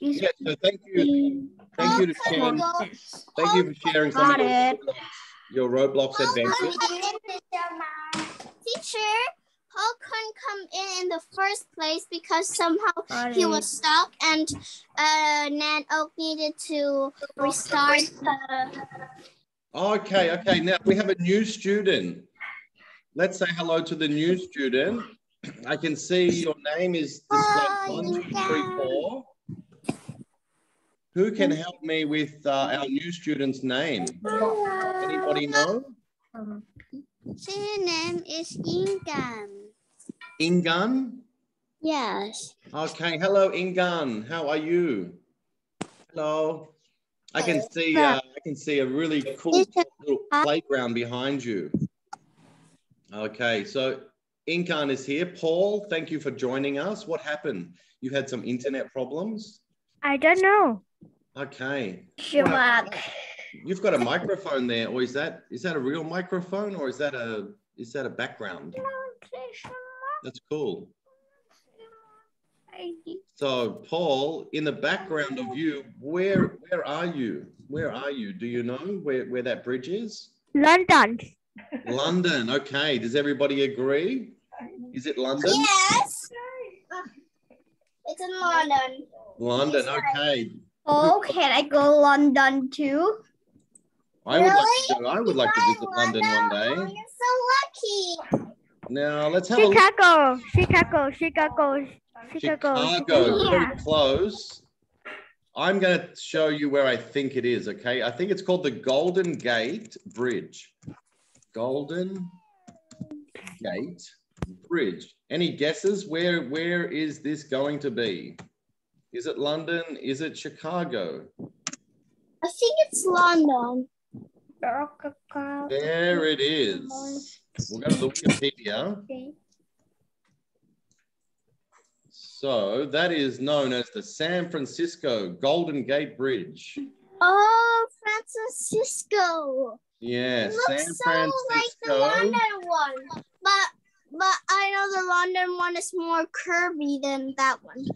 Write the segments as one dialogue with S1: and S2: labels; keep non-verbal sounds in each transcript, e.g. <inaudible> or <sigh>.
S1: Yeah, so thank you. Thank you to Sharon. Thank you for sharing some of your, your Roblox adventures.
S2: Teacher, Paul couldn't come in in the first place because somehow he was stuck and uh, Nan Oak needed to restart the...
S1: Okay, okay. Now we have a new student. Let's say hello to the new student. I can see your name is displayed one, two, three, four. Who can help me with uh, our new student's name? Anybody know?
S2: Her name is Ingan.
S1: Ingan?
S2: Yes.
S1: Okay, hello Ingan. How are you? Hello. I can see uh, I can see a really cool little playground behind you. Okay, so Ingan is here. Paul, thank you for joining us. What happened? You had some internet problems?
S3: I don't know.
S1: Okay.
S3: Shabak.
S1: You've got a microphone there, or is that is that a real microphone, or is that a is that a background? That's cool. So, Paul, in the background of you, where where are you? Where are you? Do you know where where that bridge is?
S3: London.
S1: London. Okay. Does everybody agree? Is it London?
S2: Yes. It's in London.
S1: London. Okay.
S3: Oh, can I go London too?
S1: I would like to. go- I would like to visit London one day.
S2: You're so lucky.
S1: Now let's have a look.
S3: Chicago, Chicago, Chicago, Chicago.
S1: Chicago, very
S3: Yeah.
S1: close. I'm going to show you where I think it is. Okay, I think it's called the Golden Gate Bridge. Golden Gate Bridge. Any guesses? Where where is this going to be? Is it London? Is it Chicago?
S2: I think it's London.
S1: There it is. We'll go to the Wikipedia. Okay. So that is known as the San Francisco Golden Gate Bridge.
S2: Oh, Francisco.
S1: Yeah,
S2: It
S1: San
S2: looks so like the London one. But but I know the London one is more curvy than that one.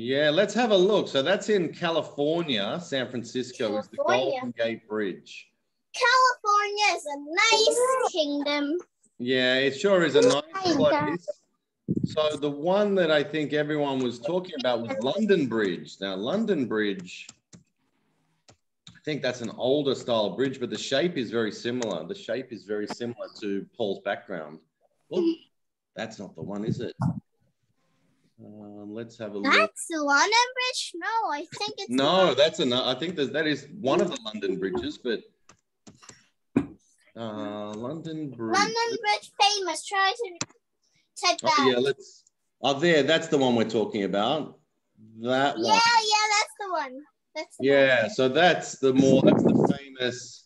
S1: Yeah, let's have a look. So that's in California. San Francisco is the Golden Gate Bridge.
S2: California is a nice kingdom.
S1: Yeah, it sure is a nice place. So the one that I think everyone was talking about was London Bridge. Now, London Bridge, I think that's an older style bridge, but the shape is very similar. The shape is very similar to Paul's background. Oh, that's not the one, is it? Um, let's have a look.
S2: That's the London Bridge? No, I think it's
S1: No, that's another. I think that that is one of the London bridges, but uh, London Bridge.
S2: London Bridge famous. Try to type that.
S1: Oh yeah, let's. Oh, there. That's the one we're talking about. That
S2: yeah,
S1: one.
S2: yeah, yeah, that's the one. That's the
S1: Yeah. So that's the more. That's the famous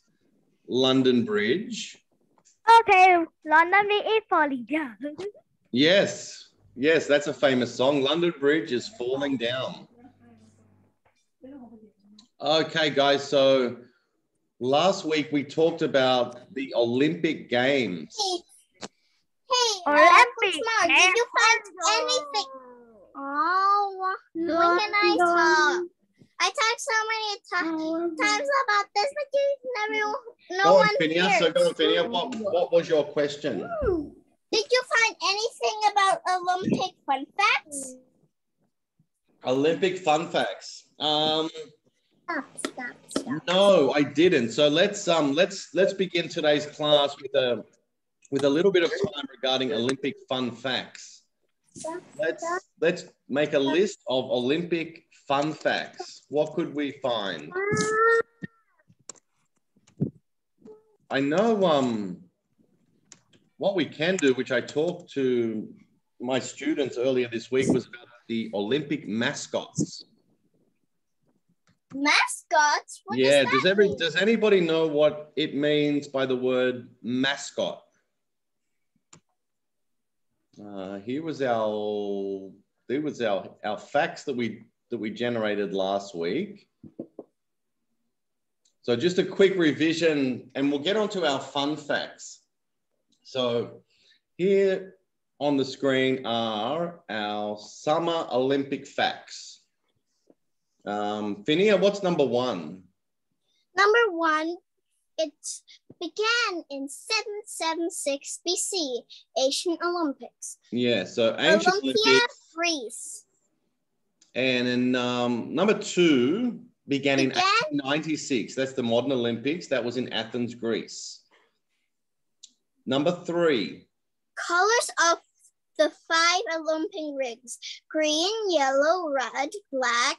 S1: London Bridge.
S3: Okay, London is falling down.
S1: Yes. Yes, that's a famous song. London Bridge is falling down. Okay, guys. So last week we talked about the Olympic Games.
S2: Hey, hey,
S3: Olympic
S2: Coach did you find anything? Oh, when can I talk? I talked so many ti- times about this, but you never, no
S1: go on,
S2: one
S1: Phineas.
S2: hears.
S1: So go on, Phineas. What, what was your question?
S2: Did you find anything about Olympic fun facts?
S1: Olympic fun facts. Um,
S2: Stop, stop, stop.
S1: no, I didn't. So let's um let's let's begin today's class with a with a little bit of time regarding Olympic fun facts. Let's let's make a list of Olympic fun facts. What could we find? I know um what we can do, which I talked to my students earlier this week, was about the Olympic mascots.
S2: Mascots? What
S1: yeah,
S2: does
S1: does every
S2: mean?
S1: does anybody know what it means by the word mascot? Uh, here was our there was our our facts that we that we generated last week. So just a quick revision, and we'll get on to our fun facts. So here on the screen are our summer Olympic facts. Um, Phinia, what's number one?
S2: Number one, it began in 776 BC, Asian Olympics.
S1: Yeah, so ancient
S2: Olympia,
S1: Olympics.
S2: Greece.
S1: And then um, number two began in
S2: Began-
S1: 1896. That's the modern Olympics. That was in Athens, Greece. Number three.
S2: Colors of the five Olympic rings green, yellow, red, black,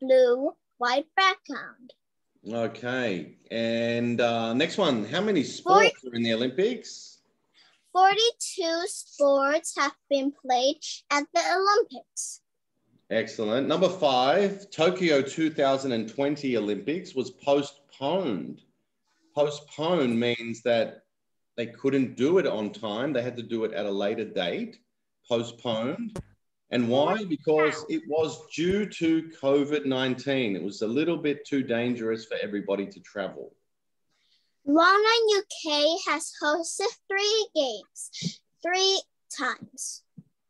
S2: blue, white background.
S1: Okay. And uh, next one. How many sports are in the Olympics?
S2: 42 sports have been played at the Olympics.
S1: Excellent. Number five, Tokyo 2020 Olympics was postponed. Postponed means that they couldn't do it on time. They had to do it at a later date. Postponed. And why? Because it was due to COVID 19. It was a little bit too dangerous for everybody to travel.
S2: Lana UK has hosted three games, three times.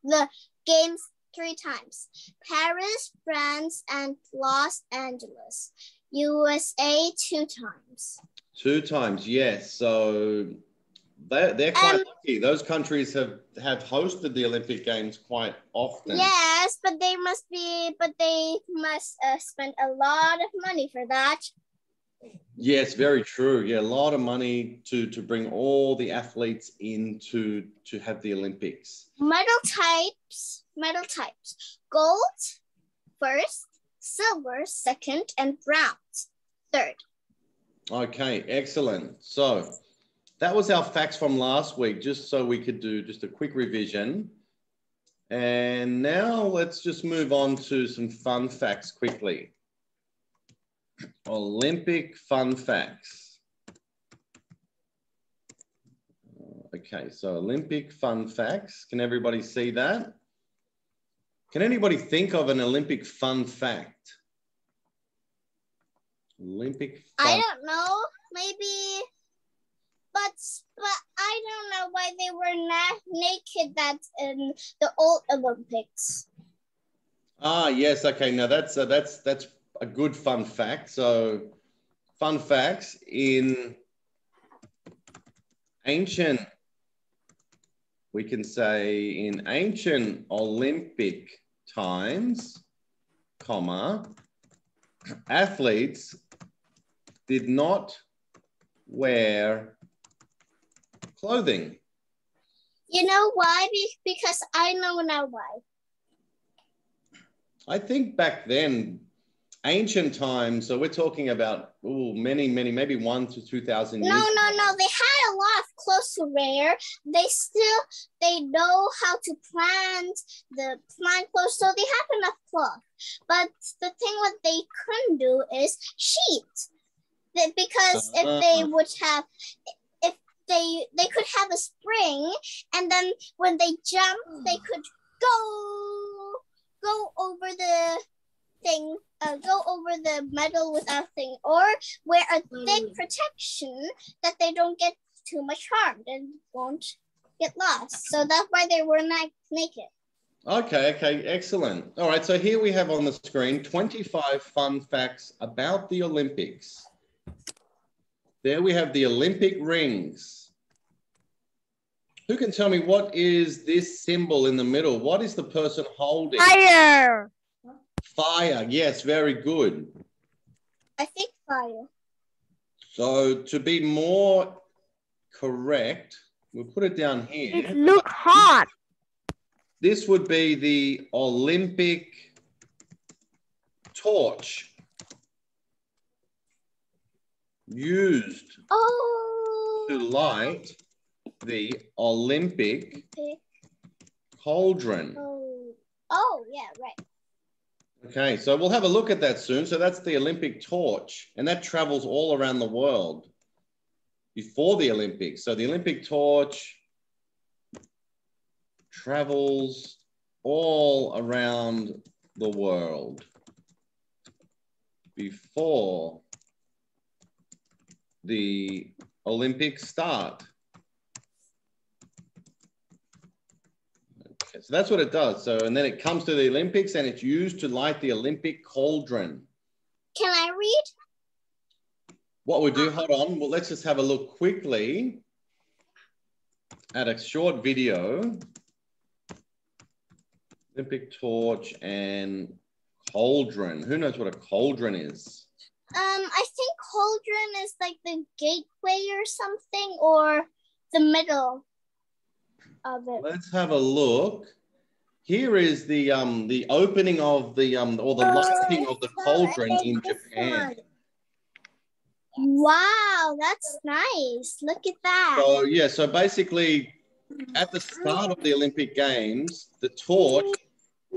S2: The games three times. Paris, France, and Los Angeles. USA two times.
S1: Two times, yes. So they're, they're quite
S2: Um,
S1: lucky. Those countries have, have hosted the Olympic Games quite often.
S2: Yes, but they must be, but they must uh, spend a lot of money for that.
S1: Yes, very true. Yeah, a lot of money to to bring all the athletes in to to have the Olympics.
S2: Medal types, medal types. Gold, first, silver, second, and bronze, third.
S1: Okay, excellent. So that was our facts from last week, just so we could do just a quick revision. And now let's just move on to some fun facts quickly. Olympic fun facts. Okay, so Olympic fun facts. Can everybody see that? Can anybody think of an Olympic fun fact? Olympic fun
S2: I don't know, maybe, but but I don't know why they were not naked that in the old Olympics.
S1: Ah, yes. Okay. Now that's uh, that's that's a good fun fact. So, fun facts in ancient, we can say in ancient Olympic times, comma, athletes did not wear clothing.
S2: You know why? Because I know now why.
S1: I think back then, ancient times, so we're talking about ooh, many, many, maybe one to 2,000
S2: No,
S1: years.
S2: no, no. They had a lot of clothes to wear. They still they know how to plant the plant clothes, so they have enough cloth. But the thing what they couldn't do is sheet. Because if they
S1: Ah.
S2: would have they they could have a spring and then when they jump they could go go over the thing uh, go over the metal without thing or wear a thick protection that they don't get too much harmed and won't get lost. So that's why they were not naked.
S1: Okay, okay, excellent. All right, so here we have on the screen 25 fun facts about the Olympics. There we have the Olympic rings. Who can tell me what is this symbol in the middle? What is the person holding?
S3: Fire.
S1: Fire. Yes, very good.
S2: I think fire.
S1: So to be more correct, we'll put it down here.
S3: It look hot.
S1: This would be the Olympic torch used oh. to
S2: Oh.
S1: light the Olympic cauldron.
S2: Oh. Oh yeah, right.
S1: Okay, so we'll have a look at that soon. So that's the Olympic torch, and that travels all around the world before the Olympics. So the Olympic torch travels all around the world before the Olympics start. So that's what it does. So, and then it comes to the Olympics and it's used to light the Olympic cauldron.
S2: Can I read?
S1: What we do, hold on, well, let's just have a look quickly at a short video. Olympic torch and cauldron. Who knows what a cauldron is?
S2: Um, I think cauldron is like the gateway or something, or the middle of it.
S1: Let's have a look. Here is the um the opening of the um or the lighting of the cauldron in Japan.
S2: Wow, that's nice. Look at that.
S1: So yeah, so basically at the start of the Olympic Games, the torch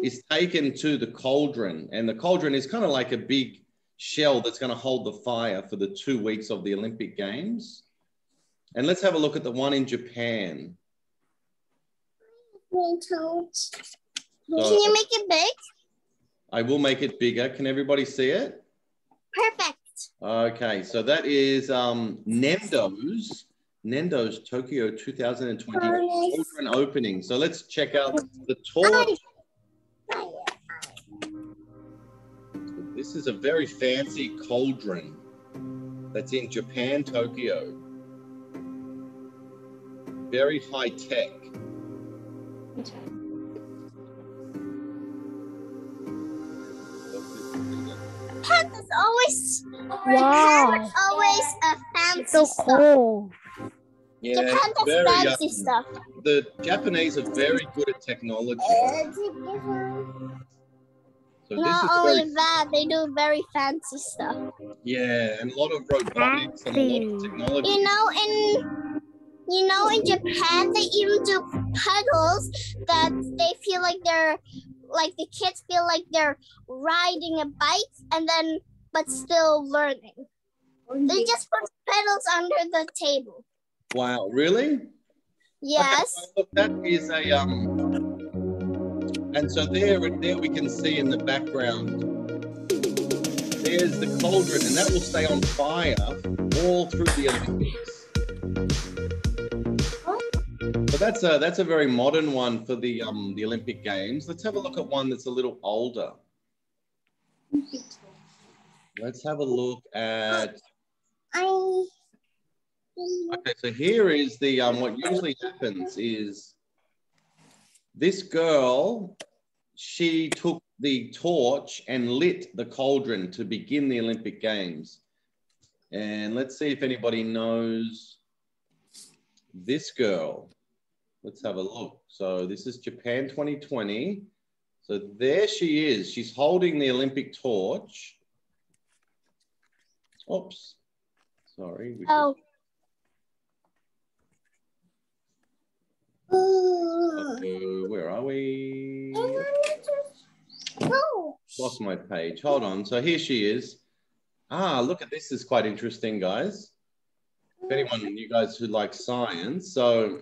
S1: is taken to the cauldron, and the cauldron is kind of like a big shell that's going to hold the fire for the two weeks of the Olympic Games. And let's have a look at the one in Japan.
S2: Can you make it big?
S1: I will make it bigger. Can everybody see it?
S2: Perfect.
S1: Okay, so that is um, Nendo's Nendo's Tokyo 2020 cauldron opening. So let's check out the torch. This is a very fancy cauldron that's in Japan, Tokyo. Very high tech.
S2: Panda's always
S3: Wow.
S2: Panda's always a fancy
S3: So
S2: stuff.
S1: Yeah,
S2: Japan does
S1: very,
S2: fancy
S1: um,
S2: stuff.
S1: the Japanese are very good at technology. So this
S2: Not
S1: is
S2: only
S1: very,
S2: that, they do very fancy stuff.
S1: yeah, and a lot of robotics and a lot of technology.
S2: You know, in you know, in Japan, they even do pedals that they feel like they're like the kids feel like they're riding a bike, and then but still learning. They just put pedals under the table.
S1: Wow, really?
S2: Yes.
S1: Okay, so look, that is a um, and so there, there we can see in the background. There's the cauldron, and that will stay on fire all through the Olympics. That's a that's a very modern one for the um the Olympic Games. Let's have a look at one that's a little older. Let's have a look at.
S2: I.
S1: Okay, so here is the um. What usually happens is this girl, she took the torch and lit the cauldron to begin the Olympic Games. And let's see if anybody knows this girl. Let's have a look. So this is Japan 2020. So there she is. She's holding the Olympic torch. Oops. Sorry.
S2: Oh.
S1: Where are we?
S2: Oh.
S1: Lost my page. Hold on. So here she is. Ah, look at this. is quite interesting, guys. If anyone, you guys who like science. So,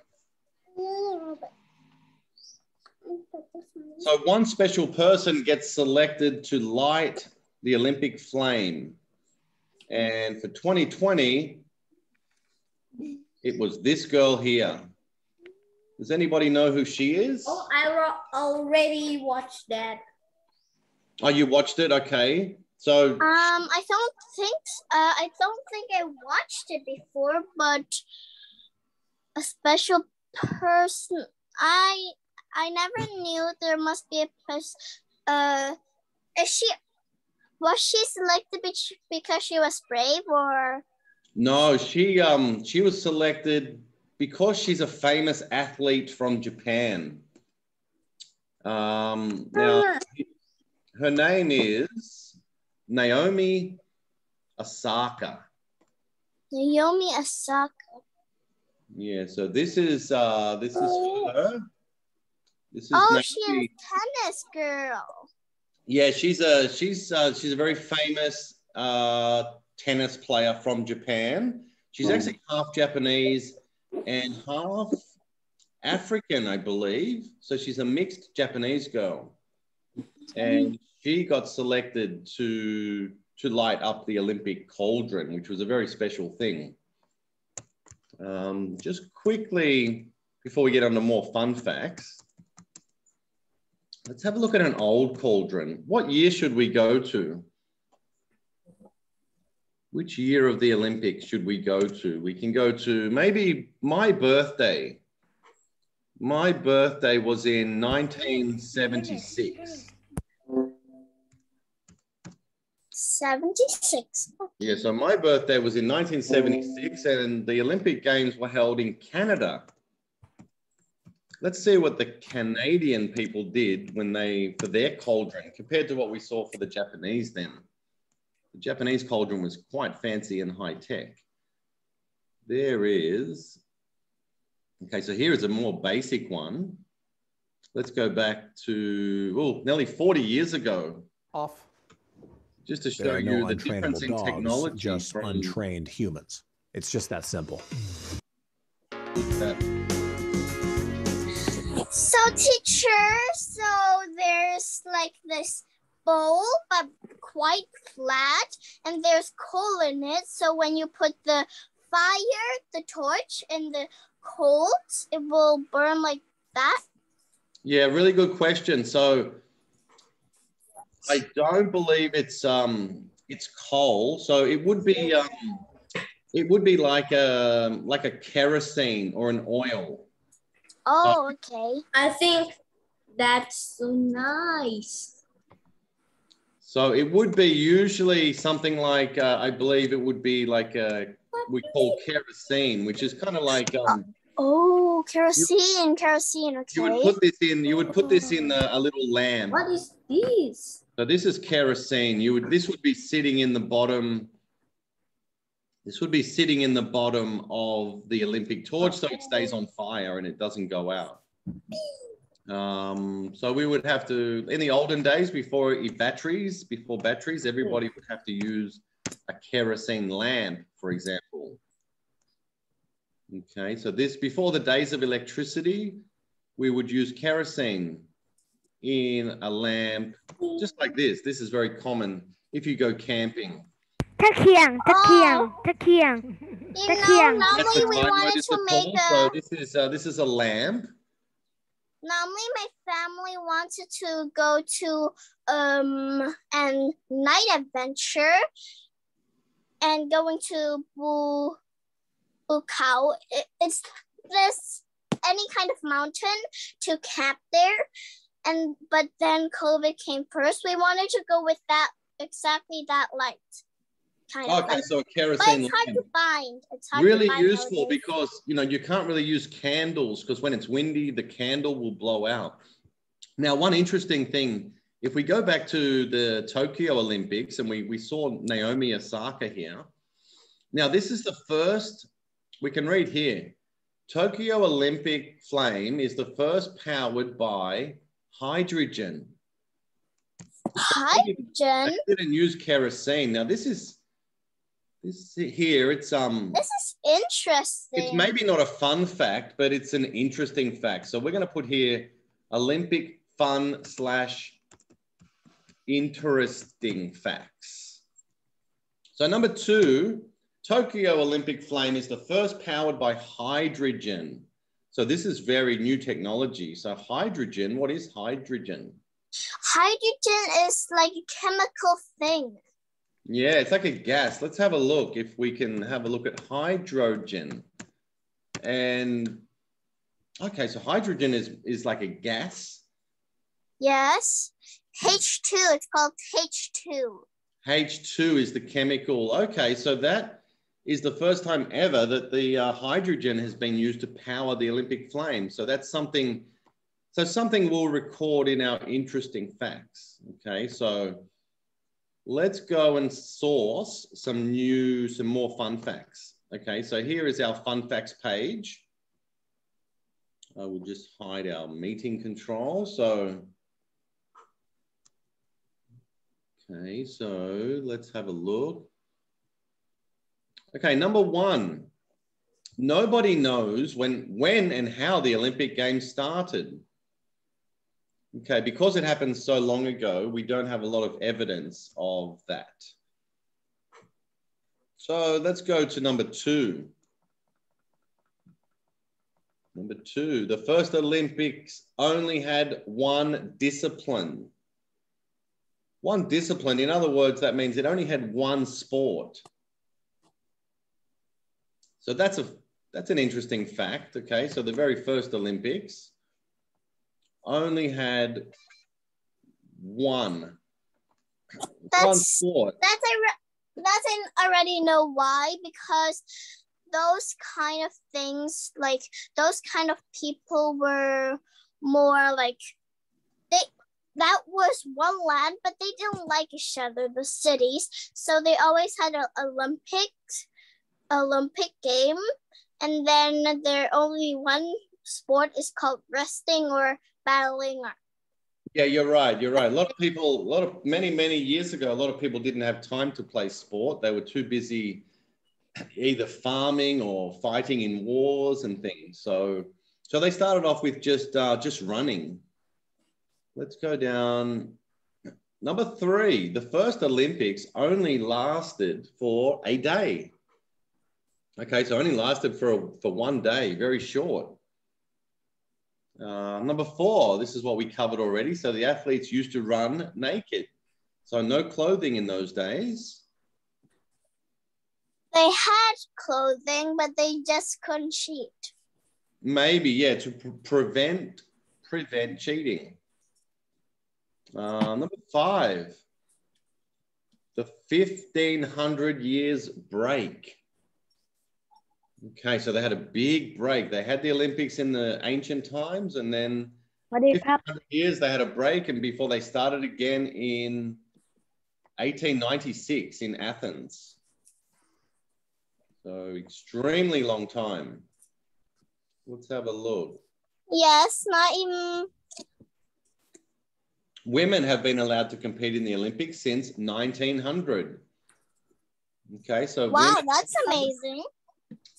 S1: so one special person gets selected to light the Olympic flame. And for 2020, it was this girl here. Does anybody know who she is?
S4: Oh, I already watched that.
S1: Oh, you watched it? Okay. So
S2: Um, I don't think uh, I don't think I watched it before, but a special person. I I never knew there must be a person. Uh, is she was she selected because she was brave or?
S1: No, she um she was selected because she's a famous athlete from Japan. Um, now her name is Naomi Osaka.
S2: Naomi Osaka.
S1: Yeah, so this is uh this is her. This is
S2: Oh, she
S1: Naomi.
S2: is a tennis girl.
S1: Yeah, she's a she's uh, she's a very famous uh, tennis player from Japan. She's actually half Japanese and half African, I believe. So she's a mixed Japanese girl, and she got selected to to light up the Olympic cauldron, which was a very special thing. Um, just quickly before we get on to more fun facts, let's have a look at an old cauldron. What year should we go to? Which year of the Olympics should we go to? We can go to maybe my birthday. My birthday was in 1976.
S2: 76.
S1: Yeah, so my birthday was in 1976 and the Olympic Games were held in Canada. Let's see what the Canadian people did when they, for their cauldron, compared to what we saw for the Japanese then. The Japanese cauldron was quite fancy and high tech. There is, okay, so here is a more basic one. Let's go back to, oh, nearly 40 years ago,
S5: Off.
S1: just to show
S6: There are
S1: you
S6: no
S1: the difference in
S6: dogs,
S1: technology
S6: just
S1: from
S6: untrained humans. It's just that simple.
S1: that.
S2: So, teacher, so there's like this bowl, but quite flat, and there's coal in it. So, when you put the fire, the torch, and the coals, it will burn like that.
S1: Yeah, really good question. So I don't believe it's um it's coal. So it would be um it would be like a like a kerosene or an oil.
S2: Oh, okay.
S4: I think that's so nice.
S1: So it would be usually something like uh, I believe it would be like a we call kerosene, which is kind of like um
S2: Oh, kerosene, kerosene. okay.
S1: you would put this in you would put this in a, a little lamp.
S4: What is this?
S1: So this is kerosene. You would this would be sitting in the bottom. This would be sitting in the bottom of the Olympic torch, so it stays on fire and it doesn't go out. Um, so we would have to, in the olden days, before batteries, before batteries, everybody would have to use a kerosene lamp, for example. Okay, so this before the days of electricity, we would use kerosene in a lamp just like this. This is very common if you go camping.
S3: ตะเคียงตะเคียง
S2: Oh.
S3: ตะเคียง
S2: You
S3: That's
S2: know,
S3: young.
S1: That's
S2: normally
S1: the
S2: we
S1: time what
S2: wanted
S1: is
S2: to
S1: it
S2: make
S1: called? So
S2: a.
S1: this is uh, this is a lamp.
S2: Normally, my family wanted to go to um an night adventure and going to Bu Bukau. It, it's this any kind of mountain to camp there, and but then COVID came first. We wanted to go with that exactly that light kind of
S1: Okay,
S2: light.
S1: so kerosene
S2: it's hard
S1: lamp.
S2: to find. It's hard
S1: Really
S2: to find
S1: useful
S2: nowadays.
S1: because you know you can't really use candles because when it's windy, the candle will blow out. Now, one interesting thing, if we go back to the Tokyo Olympics and we, we saw Naomi Osaka here. Now, this is the first, we can read here. Tokyo Olympic flame is the first powered by hydrogen.
S2: hydrogen.
S1: They didn't use kerosene. Now, this is this here. It's um.
S2: This is interesting.
S1: It's maybe not a fun fact, but it's an interesting fact. So we're going to put here Olympic fun slash interesting facts. So number two, Tokyo Olympic flame is the first powered by hydrogen. So this is very new technology. So hydrogen, what is hydrogen?
S2: Hydrogen is like a chemical thing.
S1: Yeah, it's like a gas. Let's have a look if we can have a look at hydrogen. And okay, so hydrogen is is like a gas.
S2: Yes. H2, it's called H2.
S1: H2 is the chemical. Okay, so that is the first time ever that the uh, hydrogen has been used to power the Olympic flame. So that's something. So something we'll record in our interesting facts. Okay, so let's go and source some new, some more fun facts. Okay, so here is our fun facts page. I will just hide our meeting control. So, okay, so let's have a look. Okay, number one, nobody knows when, when and how the Olympic Games started. Okay, because it happened so long ago, we don't have a lot of evidence of that. So let's go to number two. Number two, the first Olympics only had one discipline. One discipline, in other words, that means it only had one sport. So that's a that's an interesting fact. Okay, so the very first Olympics only had one one
S2: That's
S1: sport.
S2: that's I that's I already know why because those kind of things like those kind of people were more like they that was one land but they didn't like each other the cities so they always had an olympics olympic game and then there only one sport is called wrestling or battling
S1: Yeah, you're right. You're right. A lot of people, a lot of many, many years ago, a lot of people didn't have time to play sport. They were too busy either farming or fighting in wars and things. So, so they started off with just uh, just running. Let's go down. Number three, the first Olympics only lasted for a day. Okay, so only lasted for a, for one day, very short. Uh, number four, this is what we covered already. So the athletes used to run naked. So no clothing in those days.
S2: they had clothing but they just couldn't cheat
S1: Maybe, yeah, to pre- prevent prevent cheating. Uh, number five, the 1500 years break. Okay, so they had a big break. They had the Olympics in the ancient times, and then years they had a break, and before they started again in 1896 in Athens. So extremely long time. Let's have a look.
S2: Yes, not even.
S1: Women have been allowed to compete in the Olympics since 1900. Okay, so
S2: wow,
S1: women...
S2: that's amazing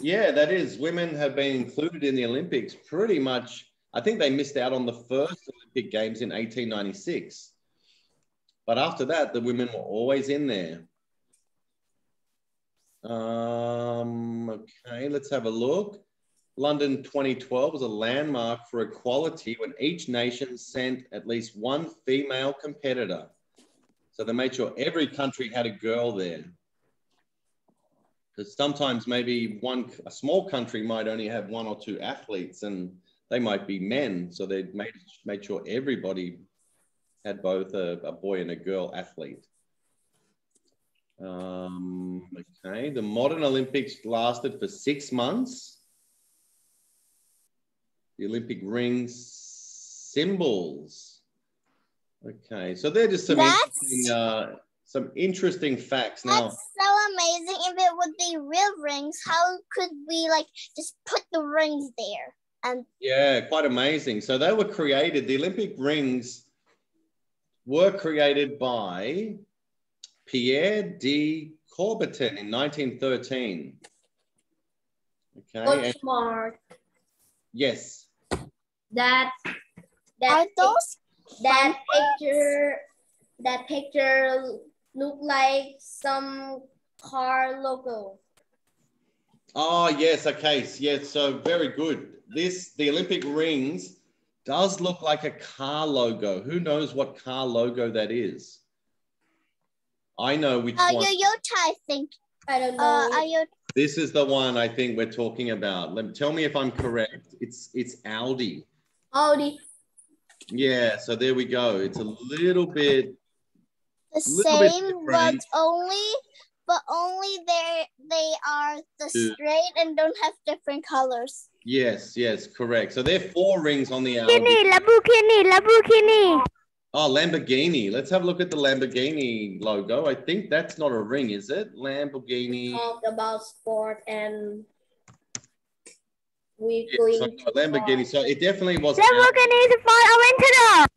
S1: yeah, that is. Women have been included in the Olympics pretty much. I think they missed out on the first Olympic Games in 1896. But after that, the women were always in there. Um, okay, let's have a look. London 2012 was a landmark for equality when each nation sent at least one female competitor. So they made sure every country had a girl there because sometimes maybe one a small country might only have one or two athletes and they might be men. So they made made sure everybody had both a, a boy and a girl athlete. Um, okay the modern olympics lasted for six months. The olympic rings symbols. Okay so they're just some
S2: That's-
S1: interesting uh, some interesting facts now
S2: That's so amazing. If it would be real rings, how could we like just put the rings there? And
S1: Yeah, quite amazing. So they were created, the Olympic rings were created by Pierre de Coubertin in 1913. Okay.
S4: Good
S1: and- yes.
S4: That
S2: are
S4: that
S2: those
S4: that
S2: fun
S4: picture that picture look like some car logo.
S1: Oh, yes. Okay. Yes. So very good. This, the Olympic rings does look like a car logo. Who knows what car logo that is? I know which
S2: Uh,
S1: one.
S2: Toyota, I think.
S4: I don't know.
S2: Uh, are you?
S1: This is the one I think we're talking about. Let me tell me if I'm correct. It's it's Audi.
S4: Audi.
S1: Yeah, so there we go. It's a little bit
S2: the same, but only but only they they are the straight and don't have different colors.
S1: Yes, yes, correct. So there are four rings on the
S3: Lamborghini, Lamborghini, Lamborghini.
S1: Oh, Lamborghini. Let's have a look at the Lamborghini logo. I think that's not a ring, is it? Lamborghini.
S4: We talk about sport and we
S1: yeah,
S4: going
S1: so Lamborghini. So it definitely was.
S3: Lamborghini is a. I went to the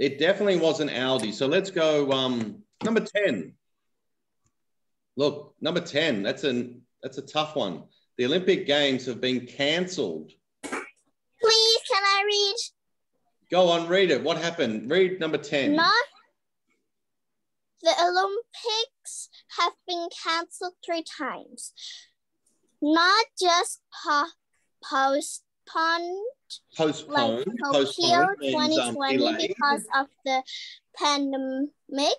S1: it definitely wasn't Audi. So let's go um number 10. Look, number 10. That's an that's a tough one. The Olympic Games have been cancelled.
S2: Please, can I read?
S1: Go on, read it. What happened? Read number 10.
S2: Not the Olympics have been canceled three times. Not just po- post postponed
S1: Postponed.
S2: like
S1: postponed means, um,
S2: 2020
S1: delayed.
S2: because of the pandemic,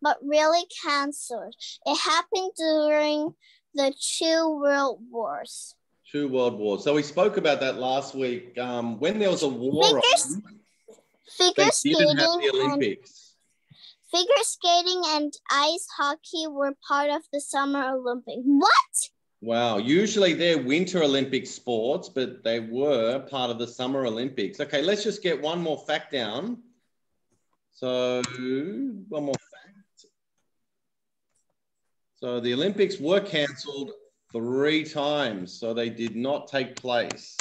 S2: but really cancelled. It happened during the two world wars.
S1: Two world wars. So we spoke about that last week. Um, when there was a war
S2: Figures-
S1: on,
S2: Figure skating
S1: the
S2: and
S1: Olympics.
S2: figure skating and ice hockey were part of the Summer Olympics. What?
S1: Wow. Usually they're Winter Olympic sports, but they were part of the Summer Olympics. Okay, let's just get one more fact down. So one more fact. So the Olympics were cancelled three times, so they did not take place.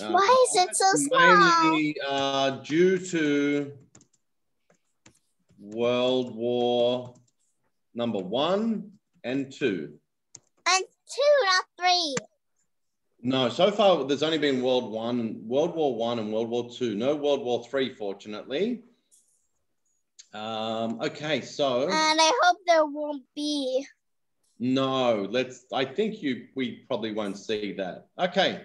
S1: Uh,
S2: Why is it so small?
S1: Mainly uh, due to World War number one and two.
S2: And two, not three.
S1: No, so far there's only been World One, World War One, and World War Two. No World War Three, fortunately. Um, okay, so
S2: And I hope there won't be.
S1: no, let's. I think you. We probably won't see that. Okay,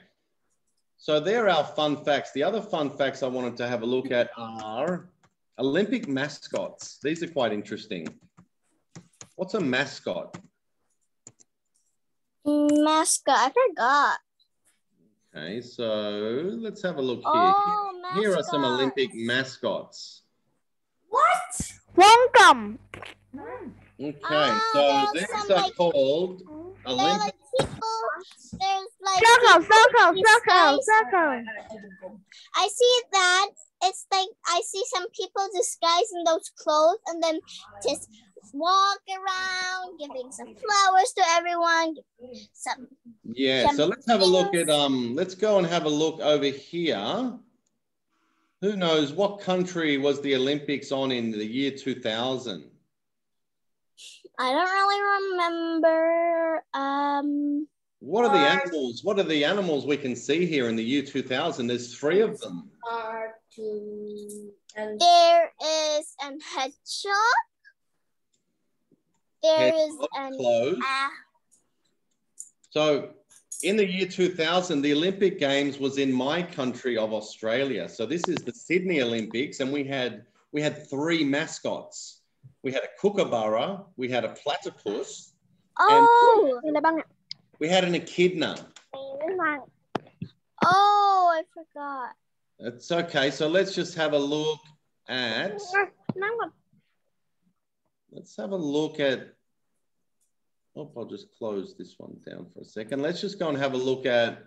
S1: so there are our fun facts. The other fun facts I wanted to have a look at are Olympic mascots. These are quite interesting. What's a mascot?
S2: Mascot, I forgot.
S1: Okay, so let's have a look here.
S2: Oh,
S1: Here are some. Olympic mascots.
S4: What?
S3: Welcome.
S1: Okay,
S2: Ah,
S1: so
S2: there's
S1: these are
S2: like-
S1: called
S2: They're
S1: Olympic.
S2: like people. There's like
S3: Circle, circle, circle, circle.
S2: I see that. It's like I see some people disguised in those clothes and then just walk around giving some flowers to everyone. Some
S1: Yeah, so let's have a look at um. Let's go and have a look over here. Who knows what country was the Olympics on in the year 2000?
S2: I don't really remember. Um,
S1: What are the animals? What are the animals we can see here in the year 2000? There's three of them.
S4: Are to and
S2: there is an hedgehog. There is an
S1: close.
S2: uh,
S1: So in the year 2000, the Olympic Games was in my country of Australia. So this is the Sydney Olympics, and we had we had three mascots. We had a kookaburra, we had a platypus,
S2: oh and
S1: we had an echidna.
S2: oh I forgot.
S1: It's okay. So let's just have a look at let's have a look at oh I'll just close this one down for a second. Let's just go and have a look at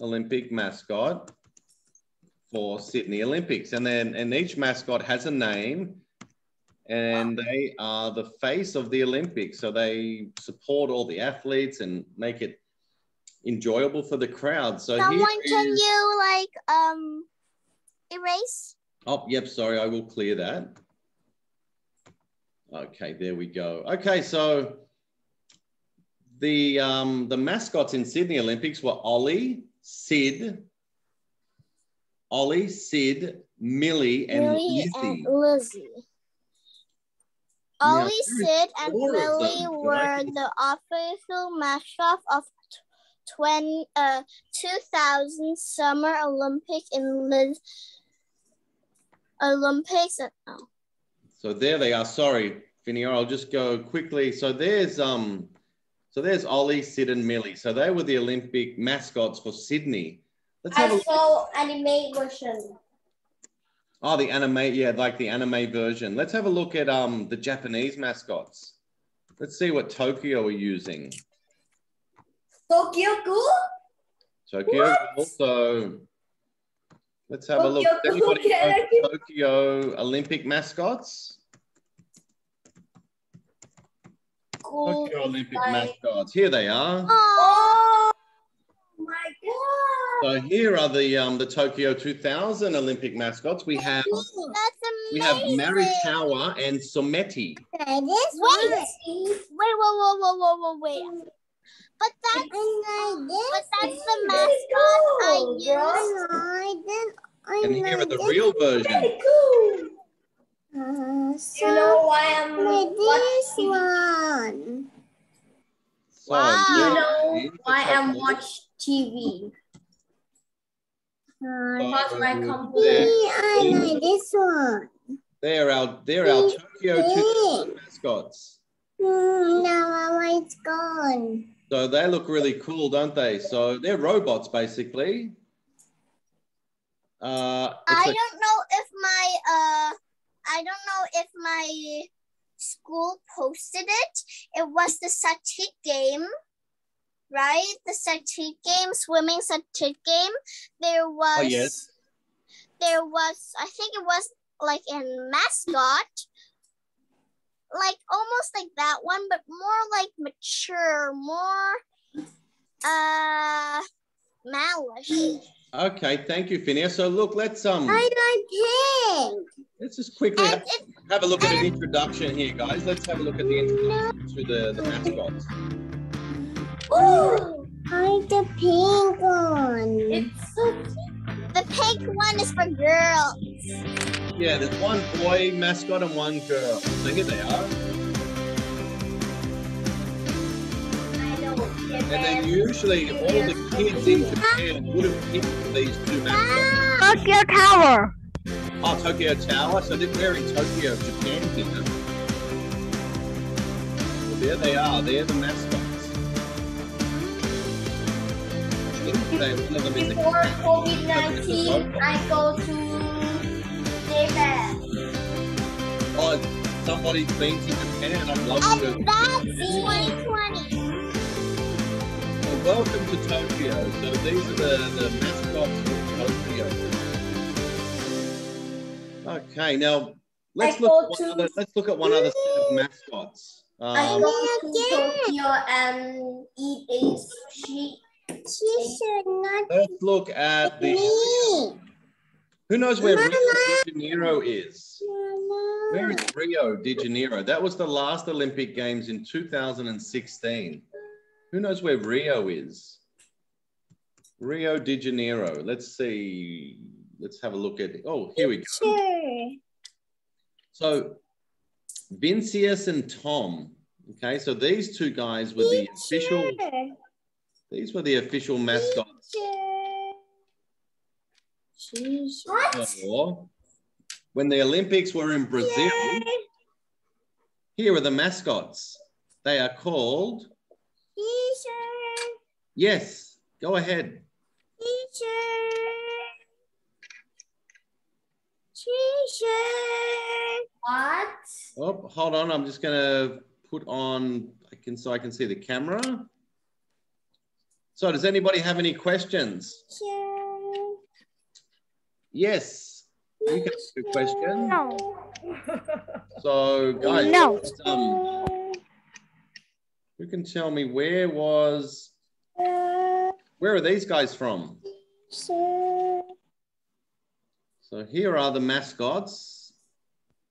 S1: Olympic mascot for Sydney Olympics. And then and each mascot has a name and they are the face of the Olympics. So they support all the athletes and make it enjoyable for the crowd. So
S2: Someone can
S1: is-
S2: you like um erase?
S1: Oh, yep, sorry, I will clear that. Okay, there we go. Okay, so the um, the mascots in Sydney Olympics were Ollie, Syd, Ollie, Syd, Millie, and
S2: Millie
S1: Lizzie.
S2: and Lizzie. Ollie,
S1: is
S2: Syd, and Millie
S1: them, but I
S2: were the official mascot of 20, uh, 2000 Summer Olympic in Liz Olympics. And, oh.
S1: So there they are. Sorry, Finia, I'll just go quickly. So there's um, so there's Ollie, Syd, and Millie. So they were the Olympic mascots for Sydney. Let's have a
S4: I
S1: look.
S4: saw anime version.
S1: Oh, the anime, yeah, like the anime version. Let's have a look at um the Japanese mascots. Let's see what Tokyo are using.
S4: Tokyo Ghoul?
S1: Tokyo
S4: What?
S1: also. Let's have a look.
S4: Tokyo
S1: Does anybody
S4: Ghoul
S1: know
S4: character.
S1: Tokyo Olympic mascots?
S4: Ghoul
S1: Tokyo Olympic
S4: like-
S1: mascots. Here they are.
S2: Oh,
S4: Oh my god!
S1: So here are the um the Tokyo 2000 Olympic mascots. We have
S2: that's
S1: we have
S2: amazing.
S1: Miraitowa and Someity.
S2: Wait, wait, whoa, whoa, whoa, whoa, whoa, wait. But that's but that's the mascot I use.
S1: And here are the real version.
S4: Very cool. You know why I'm watching? <laughs>
S2: one.
S1: So
S2: Wow.
S4: You know why I'm watch TV. Because my computer.
S2: I like this one.
S1: They're our they're our Tokyo 2000 mascots.
S2: Mm, now it's gone.
S1: So they look really cool, don't they? So they're robots basically. Uh,
S2: I don't know if my uh I don't know if my school posted it. It was the Satik game, right? The Satik game, swimming Satik game. There was
S1: oh yes.
S2: there was I think it was like a mascot. Like almost like that one, but more like mature, more uh malice.
S1: Okay, thank you, Phineas. So look, let's um I
S2: like pink.
S1: let's just quickly
S2: And
S1: have, have a look at an introduction here, guys. Let's have a look at the introduction to the, the mascots.
S2: Ooh, I like the pink one.
S4: It's so
S2: The pink one is for girls.
S1: Yeah, there's one boy mascot and one girl. So here they are. And then usually all the kids in Japan would have picked these two mascots. Ah!
S3: Tokyo Tower.
S1: Oh, Tokyo Tower. So they're we're in Tokyo, Japan here. Well, there they are. They're the mascots.
S4: Before. COVID 19, I go to Japan.
S1: Oh, somebody's been to Japan. I'd love to.
S2: And that's 2020.
S1: Well, welcome to Tokyo. So these are the, the mascots of Tokyo. Okay, now let's
S4: I
S1: look, at one other, let's look at one other set of mascots.
S4: I
S1: Um,
S4: go to Tokyo and eat a sushi.
S2: She should not
S1: let's look at the.
S2: me.
S1: Who knows where Rio de Janeiro is? Where is Rio de Janeiro? That was the last Olympic Games in 2016. Who knows where Rio is? Rio de Janeiro. Let's see. Let's have a look at. Oh, here we go.
S2: Sure.
S1: So Vinicius and Tom. Okay, so these two guys were the official. These were the official mascots
S4: What?
S1: when the Olympics were in Brazil. Here are the mascots. They are called.
S2: Teacher,
S1: Yes, go ahead.
S2: teacher, teacher.
S4: What?
S1: Oh, hold on. I'm just gonna put on. I can so I can see the camera. So, does anybody have any questions? Yes, you can ask a question.
S3: No.
S1: So, guys,
S3: No.
S1: um, who can tell me where was where are these guys from? So here are the mascots.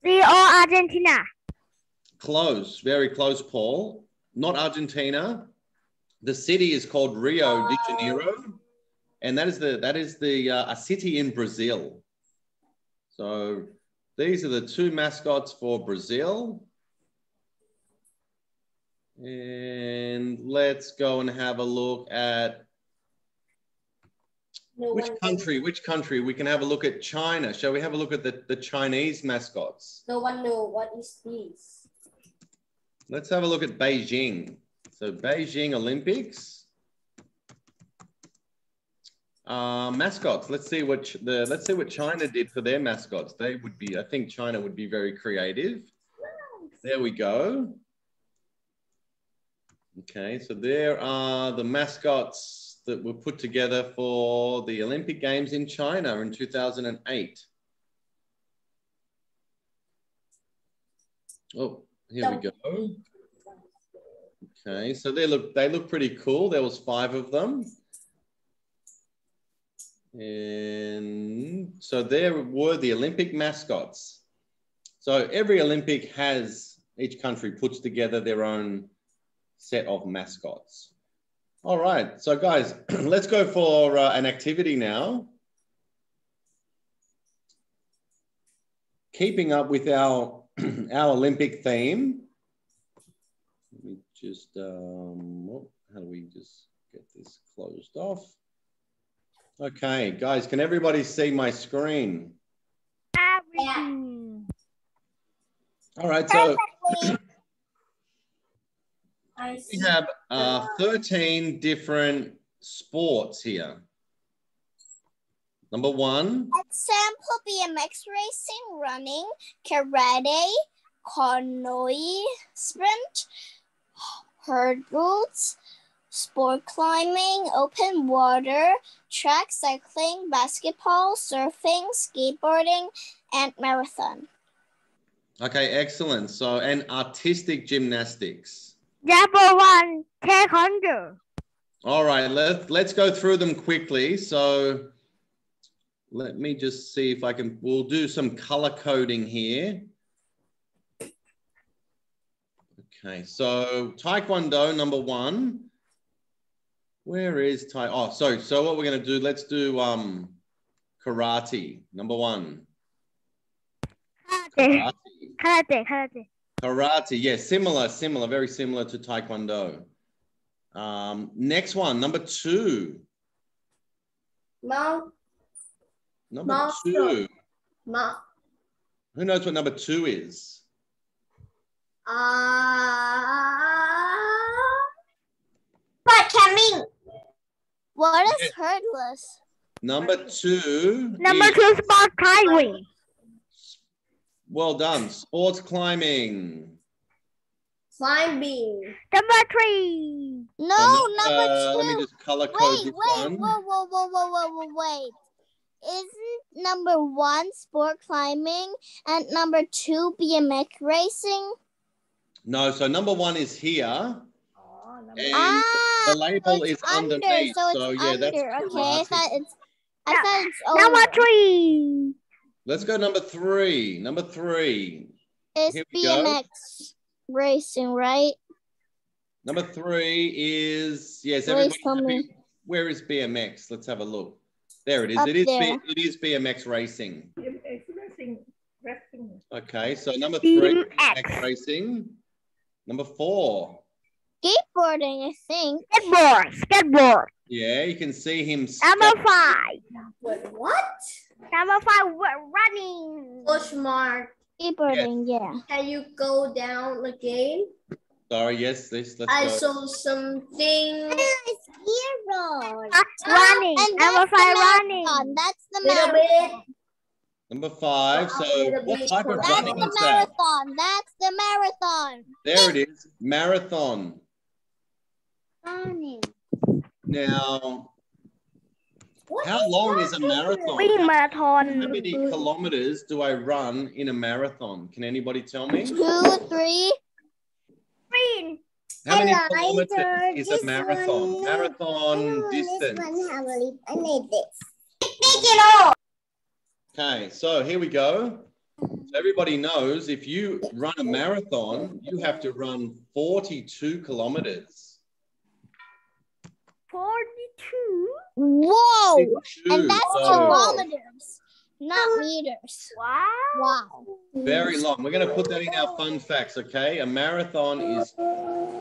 S3: We are Argentina.
S1: Close, very close, Paul. Not Argentina. The city is called Rio de Janeiro, and that is the that is the uh, a city in Brazil. So these are the two mascots for Brazil. And let's go and have a look at
S4: No
S1: which country. Which country? We can have a look at China. Shall we have a look at the, the Chinese mascots?
S4: No one know what is this.
S1: Let's have a look at Beijing. So Beijing Olympics. Uh, mascots. Let's see what the let's see what China did for their mascots. They would be, I think China would be very creative. There we go. Okay, so there are the mascots that were put together for the Olympic Games in China in 2008. Oh, here we go. Okay, so they look they look pretty cool. There was five of them. And so there were the Olympic mascots. So every Olympic has each country puts together their own set of mascots. All right, so guys, <clears throat> let's go for uh, an activity now. Keeping up with our <clears throat> our Olympic theme. Let me just um, oh, how do we just get this closed off? Okay, guys, can everybody see my screen?
S3: Everything.
S1: All right, so
S4: I
S1: we
S4: see.
S1: have uh, 13 different sports here. Number one,
S2: Example BMX racing, running, karate, canoe, sprint, hurdles, sport climbing, open water, track cycling, basketball, surfing, skateboarding, and marathon.
S1: okay, excellent. So, and artistic gymnastics.
S3: Number one, taekwondo.
S1: All right, let's let's go through them quickly. So let me just see if I can we'll do some color coding here. Okay, so Taekwondo number one. Where is Tai? Oh, so so what we're gonna do, let's do um karate, number one.
S3: Karate.
S1: Karate.
S3: Karate. Karate.
S1: Karate, yeah, similar, similar, very similar to Taekwondo. Um, next one, number two.
S4: Ma.
S1: Number
S4: Martial.
S1: two.
S4: Mount,
S1: Who knows what number two is?
S4: Uh, but coming.
S2: What is hurdless?
S1: Number two.
S3: Number
S1: is-
S3: two, sport climbing.
S1: Well done. Sports climbing.
S4: Climbing.
S3: Number three.
S2: No,
S1: And,
S2: number
S1: uh,
S2: two.
S1: Let me just color code
S2: Wait,
S1: this
S2: wait,
S1: one.
S2: whoa, whoa, whoa, whoa, whoa, whoa, wait. Isn't number one sport climbing and number two BMX racing?
S1: No, so number one is here.
S3: Oh, number
S1: And
S2: ah,
S1: the
S2: so
S1: label
S2: it's
S1: is underneath.
S2: So,
S1: So, yeah,
S2: under.
S1: that's
S2: okay. I thought it's. I
S3: No,
S2: thought it's over.
S3: Number three.
S1: Let's go number three. Number three.
S2: It's
S1: here we go.
S2: BMX racing, right?
S1: Number three is yes. Everybody,
S2: tell me.
S1: happy? where is BMX? Let's have a look. There it is.
S2: Up
S1: it is. B,
S2: there.
S1: it is BMX racing.
S5: Racing, racing.
S1: Okay, so number three,
S3: BMX.
S1: BMX racing. Number four.
S2: Skateboarding, I think.
S3: Skateboard. Skateboard.
S1: Yeah, you can see him.
S3: Number
S1: step-
S3: five.
S4: Wait, what?
S3: Number five, wa- running.
S4: Push mark.
S2: Skateboarding, yeah.
S4: Can you go down again?
S1: Sorry, yes, this. Let's
S4: I
S1: go.
S4: saw something.
S2: It's hero.
S3: Ah, running.
S2: And
S3: Number
S2: that's the
S3: five, running.
S2: That's the
S4: Little bit.
S1: Number five. So,
S4: little
S1: what type of
S4: for-
S2: That's
S1: running
S2: the
S1: is that?
S2: marathon. That's the marathon.
S1: There it is, marathon.
S2: Running.
S1: Now,
S4: What
S1: how long is a
S4: that?
S1: marathon?
S3: Winning
S1: How many kilometers do I run in a marathon? Can anybody tell me?
S2: Two, three.
S3: Green.
S1: How many
S2: Eliza,
S1: kilometers is
S2: this
S1: a marathon?
S2: one,
S1: Marathon distance.
S2: I need this.
S1: Okay, so here we go. So everybody knows if you run a marathon, you have to run 42 kilometers.
S3: 42.
S2: Whoa.
S1: 42,
S2: And that's
S1: so
S2: kilometers, not meters.
S3: Wow.
S2: Wow.
S1: very long. We're going to put that in our fun facts, okay? A marathon is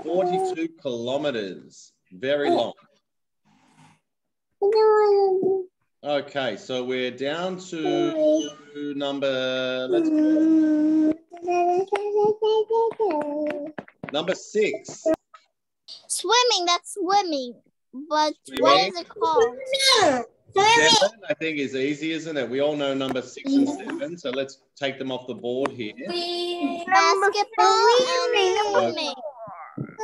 S1: 42 kilometers. Very long. Okay, so we're down to number, let's number six.
S2: Swimming, that's swimming. But what
S1: Swimming?
S2: is it called?
S1: Seven, I think is easy, isn't it? We all know number six and seven, so let's take them off the board here.
S2: Basketball
S3: swimming.
S2: and swimming.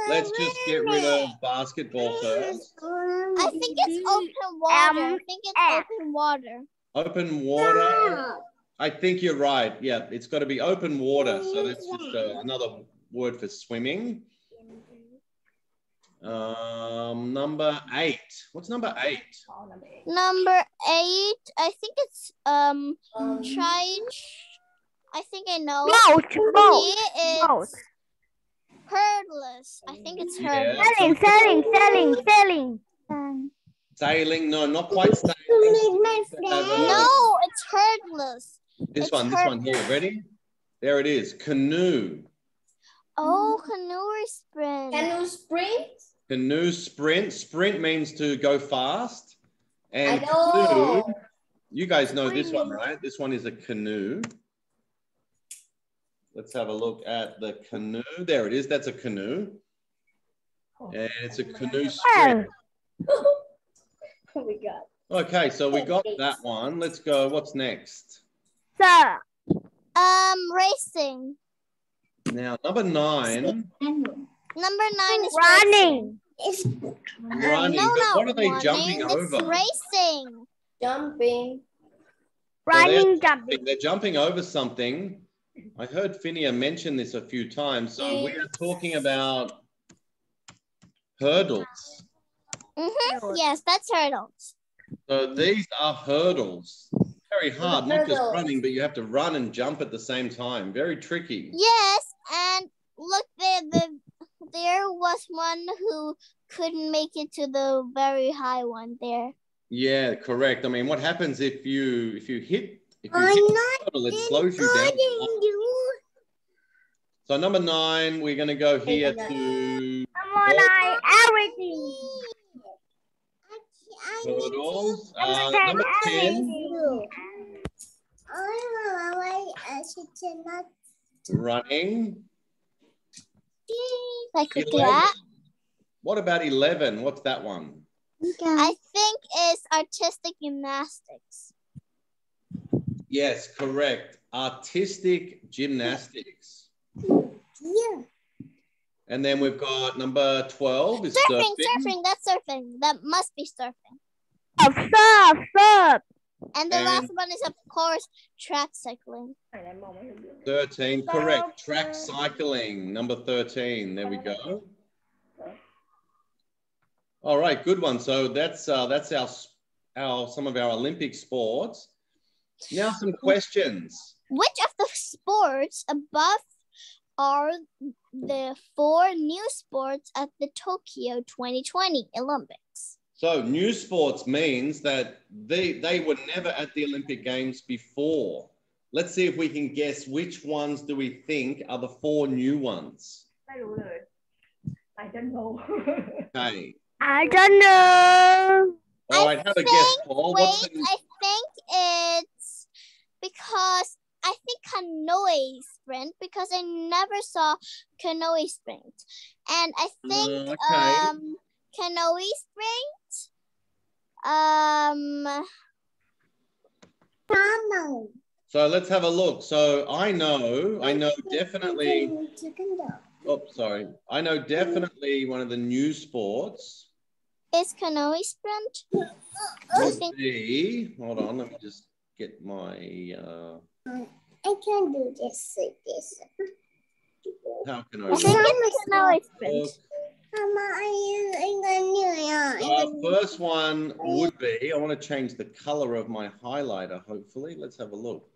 S1: Let's just get rid of basketball first.
S2: I think it's open water. I think it's
S3: M.
S2: open water.
S1: Open water. I think you're right. Yeah, it's got to be open water. So that's just uh, another word for swimming. Um, number eight. What's number eight?
S5: Number eight.
S2: I think it's um
S4: Um,
S2: try. I think I know.
S3: Boat. Boat.
S2: It
S3: Boat.
S2: is hurdless. I mm. think it's
S1: Yeah.
S2: hurdless.
S3: Sailing. Sailing. Sailing. Sailing.
S1: Sailing? No, not quite sailing. Have uh, a-
S2: No, it's hurdless.
S1: This
S2: it's
S1: one, this one here. Ready? There it is. Canoe.
S2: Oh, canoe or sprint.
S4: Can you sprint?
S1: Canoe sprint. Sprint means to go fast.
S4: I
S1: And
S4: know.
S1: canoe, you guys know this one, right? This one is a canoe. Let's have a look at the canoe. There it is. That's a canoe. And it's a canoe sprint.
S3: Oh,
S4: oh my god.
S1: Okay, so we got that one. Let's go. What's next?
S3: sir.
S2: Um, racing.
S1: Now, number nine,
S2: Number nine is
S3: Running.
S4: It's
S1: running.
S2: No,
S1: but
S2: not
S1: what are they
S2: running,
S1: jumping
S2: it's
S1: over?
S2: racing.
S4: jumping.
S3: Running, jumping.
S1: They're jumping over something. I heard Phinia mention this a few times. So we are talking about hurdles.
S2: Mm-hmm. Yes, that's hurdles.
S1: So these are hurdles. Very hard, not just running, but you have to run and jump at the same time. Very tricky.
S2: Yes, and look there. The there was one who couldn't make it to the very high one there.
S1: Yeah, correct. I mean, what happens if you if you hit if you
S4: I'm
S1: hit the
S4: not
S1: hurdle, it slows you down. So number nine, we're gonna go here to
S3: Come on, I everything.
S1: hurdles. Uh,
S3: Ten,
S1: number ten,
S3: everything.
S1: running.
S2: I could do
S1: 11.
S2: that.
S1: What about 11? What's that one?
S2: I think it's artistic gymnastics.
S1: Yes, correct. Artistic gymnastics.
S4: Yeah.
S1: And then we've got number 12 is
S2: Surfing,
S1: surfing.
S2: surfing. That's surfing. That must be surfing.
S3: Surf, surf, surf.
S2: And the
S1: And-
S2: last one is of course track cycling.
S1: 13, correct. Track cycling, number 13. There we go. All right, good one. So that's uh, that's our our some of our Olympic sports. Now some questions.
S2: Which of the sports above are the four new sports at the Tokyo 2020 Olympics?
S1: So new sports means that they, they were never at the Olympic Games before. Let's see if we can guess which ones do we think are the four new ones.
S5: I don't know. <laughs>
S1: okay.
S3: I don't know.
S1: All right, I have think, a guess, Paul.
S2: Wait, I think it's because I think canoe sprint because I never saw canoe sprint, and I think
S1: Uh, okay.
S2: um canoe sprint, um
S1: so let's have a look. So I know, I know definitely. Oh, sorry. I know definitely one of the new sports
S2: is canoe sprint. I
S1: would
S2: think
S1: be. Hold on, let me just get my. Uh,
S4: I can do this like this.
S1: how can I?
S2: I think it's canoe sprint.
S1: look?
S4: Mama, I I can
S1: Our first one would be. I want to change the color of my highlighter. Hopefully, let's have a look.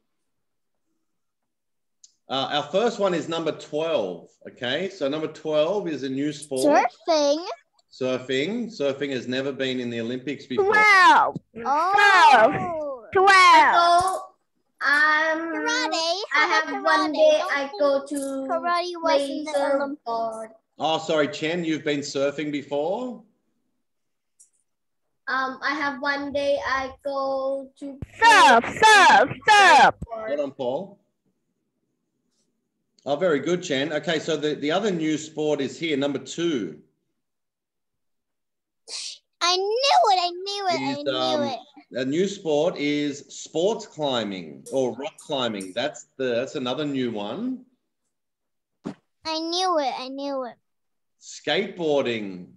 S1: Uh, our first one is number twelve. Okay, so number twelve is a new sport.
S2: Surfing.
S1: Surfing. Surfing has never been in the Olympics before.
S3: Twelve.
S2: Oh.
S3: Twelve.
S4: So um
S2: Karate.
S4: I
S2: How about
S4: have one
S2: karate?
S4: day
S2: Don't
S4: I
S2: think
S4: go to
S2: Karate was
S4: play
S2: in the Olympics.
S4: surfboard.
S1: Oh, sorry, Chen, you've been surfing before?
S4: Um, I have one day I go to
S3: Surf, surf, surf.
S1: Hold on, Paul. Oh, very good, Chen. Okay, so the, the other new sport is here, number two.
S2: I knew it. I knew it. I
S1: Is,
S2: knew
S1: um,
S2: it.
S1: A new sport is sports climbing or rock climbing. That's the that's another new one.
S2: I knew it. I knew it.
S1: Skateboarding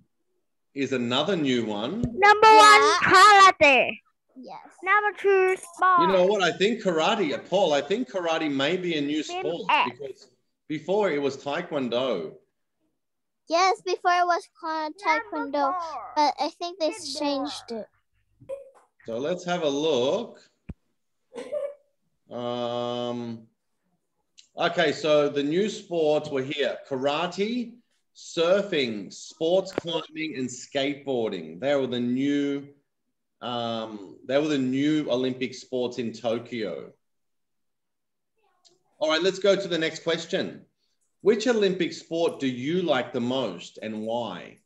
S1: is another new one.
S3: Number
S2: Yeah.
S3: one, karate.
S2: Yes.
S3: Number two, sport.
S1: You know what? I think karate, Paul, I think karate may be a new sport
S3: F.
S1: because before it was taekwondo.
S2: Yes. Before it was called taekwondo, but I think they
S3: Good
S2: changed it.
S1: So let's have a look. Um, okay, so the new sports were here karate, surfing, sports climbing, and skateboarding. They were the new. Um, they were the new Olympic sports in Tokyo. All right, let's go to the next question. Which Olympic sport do you like the most and why?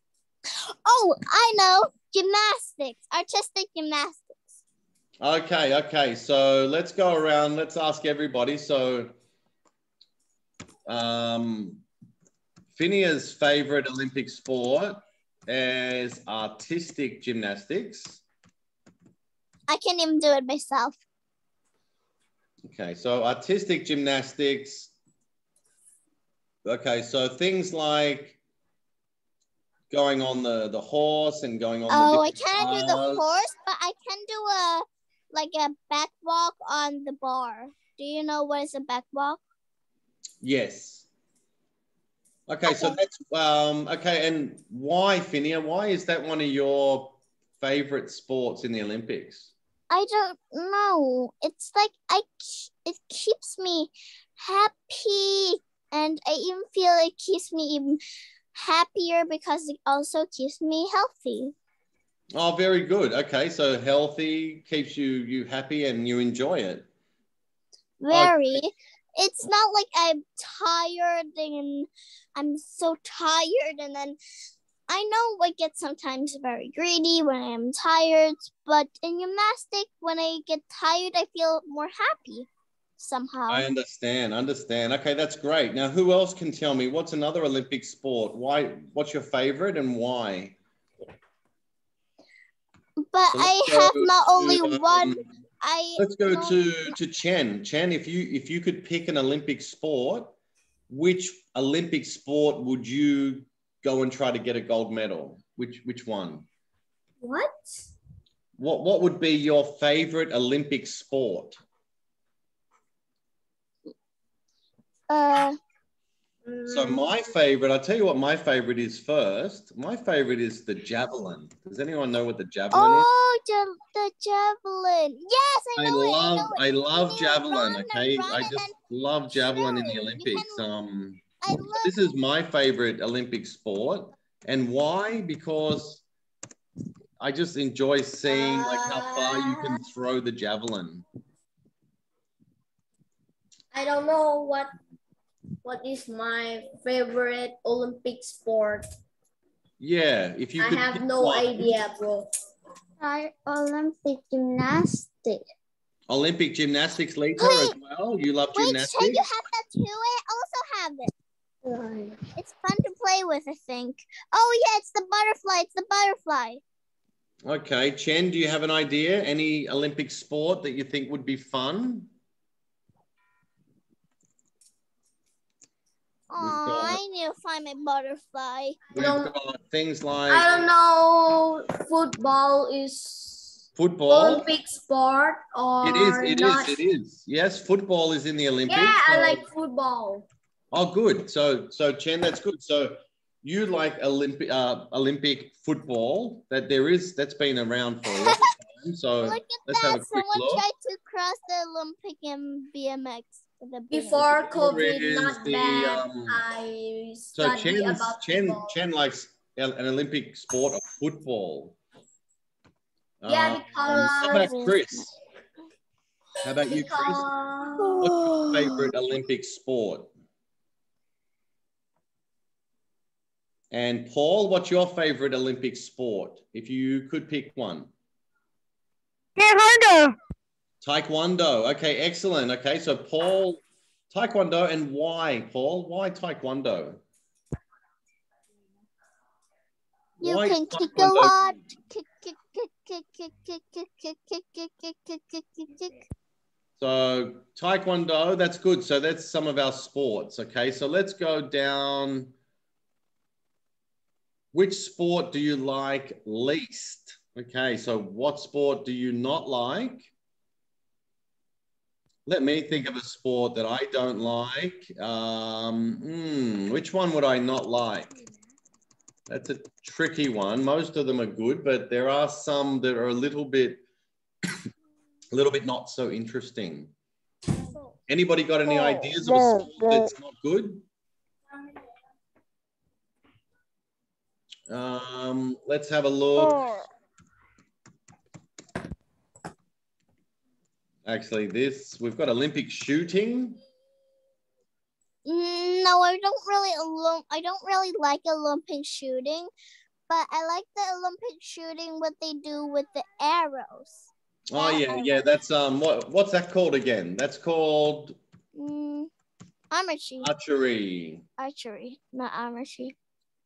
S2: Oh, I know. Gymnastics, artistic gymnastics.
S1: Okay, okay. So let's go around. Let's ask everybody. So, um, Phinea's favorite Olympic sport is artistic gymnastics.
S2: I can't even do it myself.
S1: Okay, so artistic gymnastics. Okay, so things like going on the the horse and going on.
S2: Oh,
S1: the
S2: I can't do the horse, but I can do a like a back walk on the bar. Do you know what is a back walk?
S1: Yes. Okay, so that's um okay, and why, Phinia? Why is that one of your favorite sports in the Olympics?
S2: I don't know. It's like I it keeps me happy and I even feel it keeps me even happier because it also keeps me healthy.
S1: Oh, very good. Okay, so healthy keeps you you happy and you enjoy it.
S2: Very. It's not like I'm tired and I'm so tired and then I know I get sometimes very greedy when I am tired, but in gymnastic when I get tired I feel more happy somehow.
S1: I understand, understand. Okay, that's great. Now, who else can tell me what's another Olympic sport? Why? What's your favorite and why?
S2: But
S1: So
S2: I have not only
S1: to,
S2: one
S1: um,
S2: I
S1: Let's go
S2: no,
S1: to to Chen. Chen, if you if you could pick an Olympic sport, which Olympic sport would you go and try to get a gold medal? Which which one?
S4: What?
S1: What what would be your favorite Olympic sport?
S2: uh
S1: So
S4: Mm,
S1: my favorite, I'll tell you what my favorite is first. My favorite is the javelin. Does anyone know what the javelin is?
S2: oh ja- the javelin. Yes, I
S1: I
S2: know it. I
S1: love
S2: know.
S1: I love javelin.
S2: run
S1: Okay,
S2: run
S1: I just love javelin in the Olympics.
S2: can-
S1: Um, this is my favorite Olympic sport, and why? Because I just enjoy seeing like how far you can throw the javelin.
S4: I don't know what what is my favorite Olympic sport.
S1: Yeah, if you
S4: I
S1: could
S4: have no
S1: one-
S4: idea, bro.
S2: I Olympic gymnastics.
S1: Olympic gymnastics, later
S2: Wait.
S1: as well. You love
S2: Wait, Chen,
S1: gymnastics.
S2: you have that too? I also have it. It's fun to play with, I think. Oh yeah, it's the butterfly. It's the butterfly.
S1: Okay, Chen, do you have an idea? Any Olympic sport that you think would be fun?
S2: Oh,
S1: got-
S2: I need to find my butterfly.
S1: We've
S4: don't-
S1: got things like
S4: I don't know. Football is
S1: football.
S4: Olympic sport or
S1: It is, it is,
S4: not.
S1: it is. Yes, football is in the Olympics.
S4: Yeah, I like football.
S1: Oh, good. So, so Chen, that's good. So, you like Olympic uh, Olympic football? That there is that's been around for a long <laughs> time. So
S2: Look at
S1: let's have a quick
S2: Someone
S1: look.
S2: tried to cross the Olympic in BMX. With a BMX.
S4: Before COVID,
S1: is
S4: not
S1: the,
S4: bad.
S1: um,
S4: I
S1: So
S4: study
S1: Chen,
S4: about
S1: Chen,
S4: football.
S1: Chen likes an an Olympic sport of football.
S4: Yeah,
S1: Um, how about
S2: because-
S1: Chris? How about you, Chris? What's your favorite Olympic sport? And Paul, what's your favorite Olympic sport? If you could pick one.
S3: Taekwondo.
S1: Taekwondo. Okay, excellent. Okay, so Paul, Taekwondo, and why, Paul? Why Taekwondo?
S2: You
S1: Why
S2: can kick a lot. Kick, kick, kick, kick, kick, kick, kick, kick, kick, kick, kick, kick, kick, kick, kick.
S1: So Taekwondo, that's good. So that's some of our sports. Okay, so let's go down. Which sport do you like least? Okay, so what sport do you not like? Let me think of a sport that I don't like. Um, hmm, which one would I not like? That's a tricky one. Most of them are good, but there are some that are a little bit, <coughs> a little bit not so interesting. Anybody got any ideas of a sport that's not good? Um, let's have a look. Actually, this we've got Olympic shooting.
S2: Mm, No, I don't really. I don't really like Olympic shooting, but I like the Olympic shooting. What they do with the arrows.
S1: Oh yeah, yeah. That's um, what what's that called again? That's called
S2: Mm, archery.
S1: archery.
S2: archery, not archery.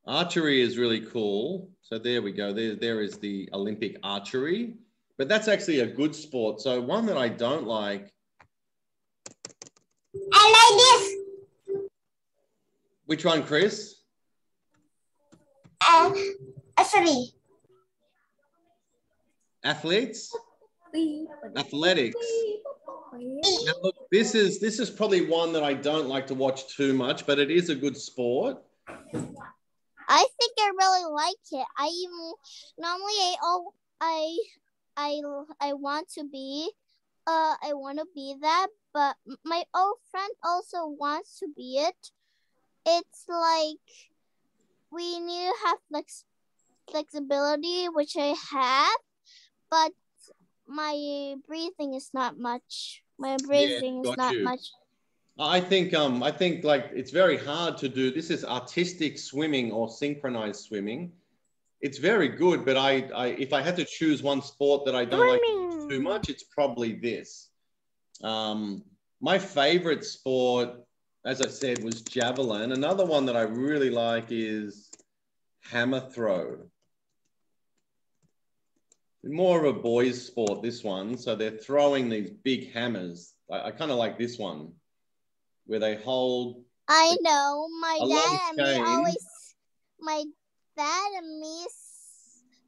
S1: Archery is really cool. So there we go. There, there is the Olympic archery. But that's actually a good sport. So one that I don't like.
S2: I like this.
S1: Which one, Chris?
S2: Uh, archery.
S1: Athletes? Athletics. Now, look, this is this is probably one that I don't like to watch too much, but it is a good sport.
S2: I think I really like it. I even normally I oh I I I want to be uh I want to be that, but my old friend also wants to be it. It's like we need to have flex flexibility, which I have, but my breathing is not much. My breathing is not
S1: you.
S2: much.
S1: I think um I think like it's very hard to do. This is artistic swimming or synchronized swimming. It's very good, but I, I if I had to choose one sport that I don't like too much, it's probably this. Um, my favorite sport, as I said, was javelin. Another one that I really like is hammer throw. More of a boys' sport, this one. So they're throwing these big hammers. I, I kind of like this one, where they hold.
S2: I know my dad and me always my and me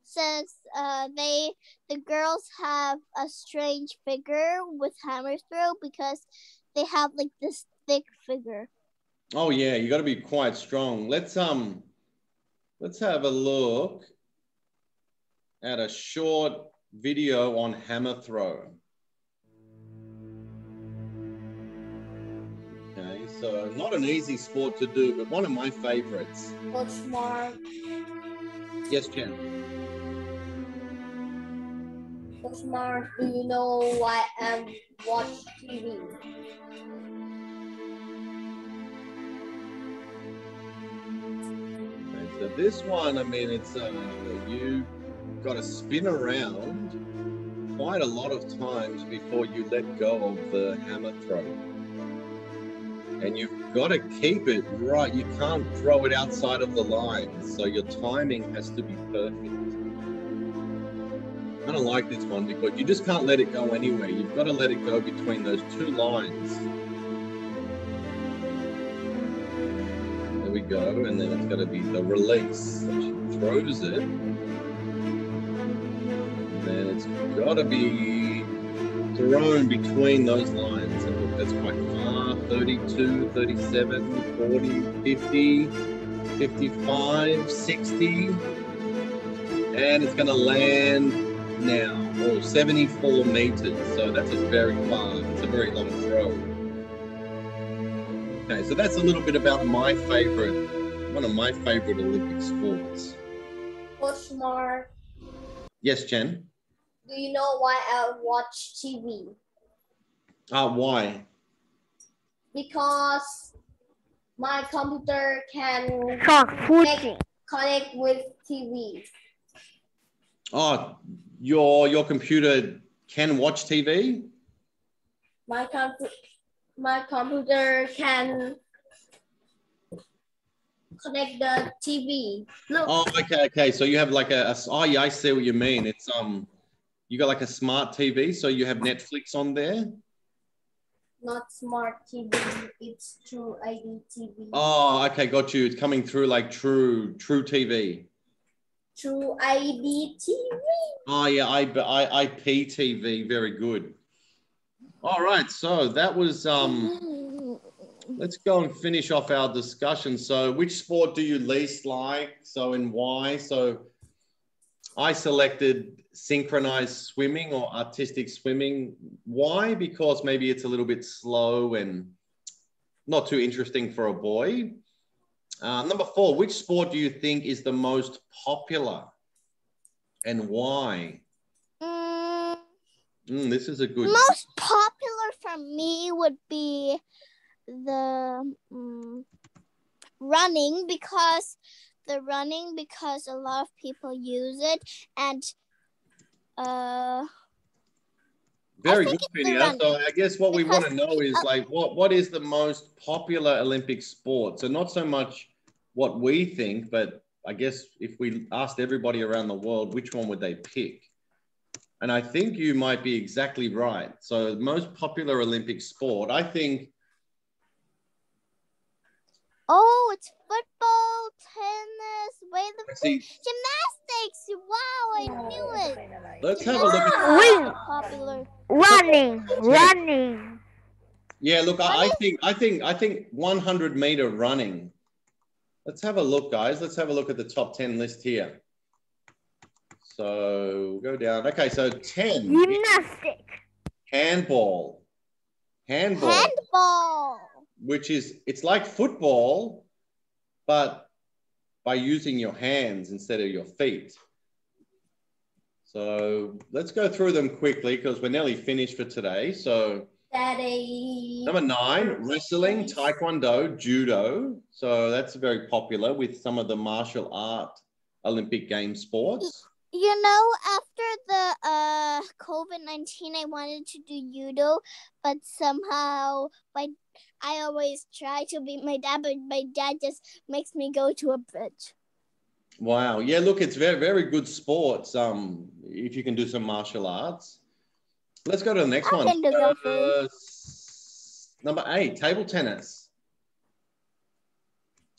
S2: says uh they the girls have a strange figure with hammer throw because they have like this thick figure.
S1: Oh yeah, you got to be quite strong. Let's um, let's have a look at a short video on hammer throw. So not an easy sport to do, but one of my favorites.
S4: Coach Mark,
S1: Yes, Jen.
S4: Coach Mark, do you know why I watch TV?
S1: Okay, so this one, I mean, it's uh, you got to spin around quite a lot of times before you let go of the hammer throw. And you've got to keep it right. You can't throw it outside of the line. So your timing has to be perfect. I don't like this one because you just can't let it go anywhere. You've got to let it go between those two lines. There we go. And then it's got to be the release. She throws it. And then it's got to be thrown between those lines. And that's quite far 32, 37, 40, 50, 55, 60. And it's going to land now. Oh, 74 meters. So that's a very far, it's a very long throw. Okay, so that's a little bit about my favorite, one of my favorite Olympic sports.
S4: Coach
S1: Yes, Jen.
S4: do you know why I watch TV?
S1: Uh, why?
S4: Because my computer can
S3: Shark footing.
S4: connect with TV.
S1: Oh, your your computer can watch TV.
S4: My compu- my computer can connect the TV. Look,
S1: Oh, okay, okay. So you have like a, a oh yeah, I see what you mean. It's um, you got like a smart TV, so you have Netflix on there.
S4: Not smart TV. It's true ID TV.
S1: Oh, okay, got you. It's coming through like True True TV.
S4: True ID TV.
S1: Oh yeah, I, I IP TV. Very good. All right, so that was um. Let's go and finish off our discussion. So, which sport do you least like? So, and why? So, I selected synchronized swimming or artistic swimming. Why? Because maybe it's a little bit slow and not too interesting for a boy. Uh, number four, which sport do you think is the most popular and why?
S2: Mm,
S1: Mm, this is a good.
S2: most popular for me would be the mm, running because the running because a lot of people use it and uh
S1: Very good, Peter. So. I guess what we want to know is
S2: uh,
S1: like what what is the most popular Olympic sport? So not so much what we think, but I guess if we asked everybody around the world, which one would they pick? And I think you might be exactly right. So most popular Olympic sport, I think
S2: oh it's football, tennis, weightlifting,
S1: See-
S2: gymnastics. Wow, I knew it.
S1: let's have a look at
S3: ah,
S2: Popular.
S3: Running, running.
S1: Yeah, look, I, I think I think I think 100 meter running. Let's have a look, guys. Let's have a look at the top 10 list here. So we'll go down. Okay, so 10
S3: Gymnastic.
S1: handball. Handball,
S2: Handball.
S1: which is it's like football, but by using your hands instead of your feet. So let's go through them quickly because we're nearly finished for today. So
S4: Daddy.
S1: Number nine, wrestling, taekwondo, judo. So that's very popular with some of the martial art Olympic game sports.
S2: You know, after the uh COVID nineteen, I wanted to do judo, but somehow my I always try to beat my dad, but my dad just makes me go to a bridge.
S1: Wow. Yeah, look, it's very, very good sports. Um, if you can do some martial arts. Let's go to the next
S2: I
S1: one.
S2: can do that too.
S1: Uh, number eight, table tennis.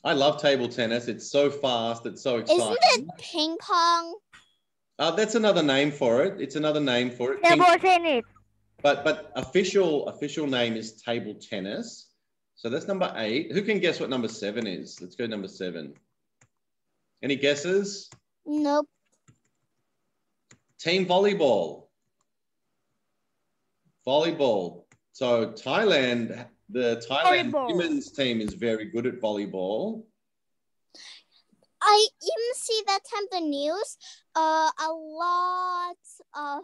S1: I love table tennis. It's so fast. It's so exciting.
S2: Isn't it ping pong?
S1: Uh, that's another name for it. It's another name for it. Ping
S3: Table tennis.
S1: But but official official name is table tennis. So that's number eight. Who can guess what number seven is? Let's go number seven. Any guesses?
S2: Nope.
S1: Team volleyball. Volleyball. So Thailand, the Thailand
S3: Volleyball.
S1: women's team is very good at volleyball.
S2: I even see that time the news. Uh, a lot of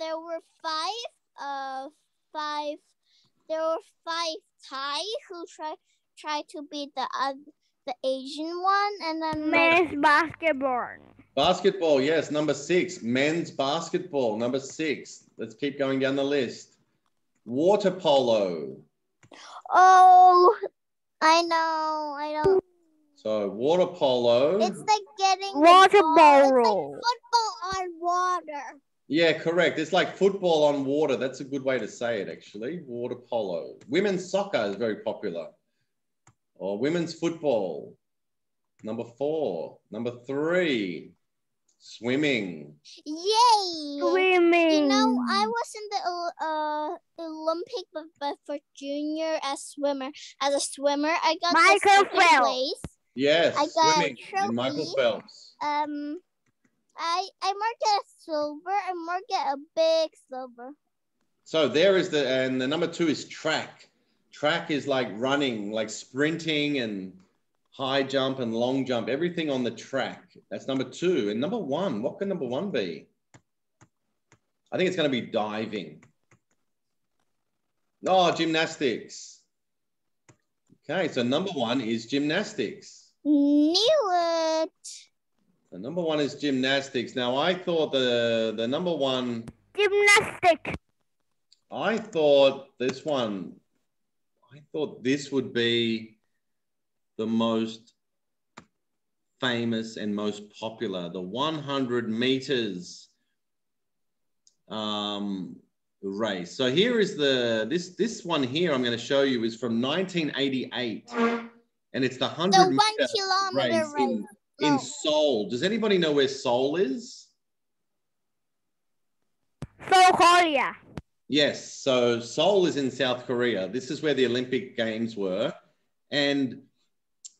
S2: there were five. Uh, five. There were five Thai who tried tried to beat the other the Asian one, and then like,
S3: Men's basketball.
S1: Basketball, yes, number six. Men's basketball, number six. Let's keep going down the list. Water polo.
S2: oh, I know, I know.
S1: So water polo.
S2: It's like getting the
S3: Water
S2: ball. It's like
S3: ball.
S2: football on water.
S1: Yeah, correct. It's like football on water. That's a good way to say it, actually. Water polo. Women's soccer is very popular. Or women's football. Number four. Number three, swimming.
S2: Yay!
S3: Swimming.
S2: You know, I was in the uh Olympic, but, but for junior as swimmer. As a swimmer, I got the
S3: Michael
S2: second
S3: Phelps.
S2: place.
S1: Yes,
S2: I got
S1: swimming.
S2: a
S1: And Michael. Phelps.
S2: Um, I I marked it a silver. I mark it a big silver.
S1: So there is the, and the number two is track. Track is like running, like sprinting and high jump and long jump, everything on the track. That's number two. And number one, what can number one be? I think it's going to be diving. Oh, gymnastics. Okay, so number one is gymnastics.
S2: Knew it.
S1: The number one is gymnastics. Now, I thought the the number one
S3: Gymnastic.
S1: I thought this one, I thought this would be the most famous and most popular, the 100 meters um, race. So here is the, this, this one here I'm going to show you is from 1988 and it's the 100
S2: The one
S1: meter
S2: kilometer
S1: race
S2: race.
S1: in, in
S2: No.
S1: Seoul. Does anybody know where Seoul is?
S3: South Korea.
S1: Yes, so Seoul is in South Korea. This is where the Olympic Games were. And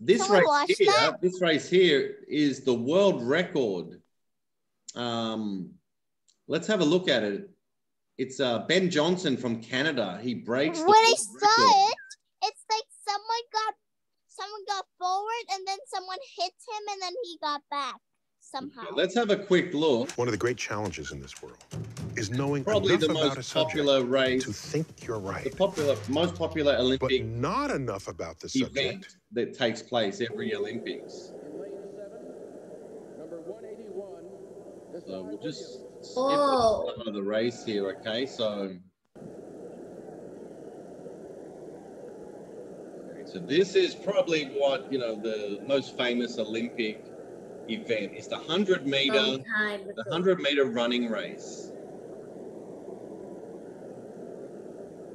S1: this
S2: Someone
S1: race here,
S2: that?
S1: this race here is the world record. Um, let's have a look at it. It's uh, Ben Johnson from Canada. He breaks. the
S2: When I saw
S1: record.
S2: it, and then someone hit him and then he got back somehow.
S1: Yeah, let's have a quick look.
S7: One of the great challenges in this world is knowing
S1: Probably
S7: enough
S1: the most
S7: a
S1: popular race
S7: to think you're right.
S1: The popular, most popular Olympic, but
S7: not enough about the
S1: event
S7: subject
S1: that takes place every Olympics. So we'll just skip
S4: oh.
S1: the race here, okay? So so this is probably what you know the most famous Olympic event. It's the hundred meter, the hundred meter running race.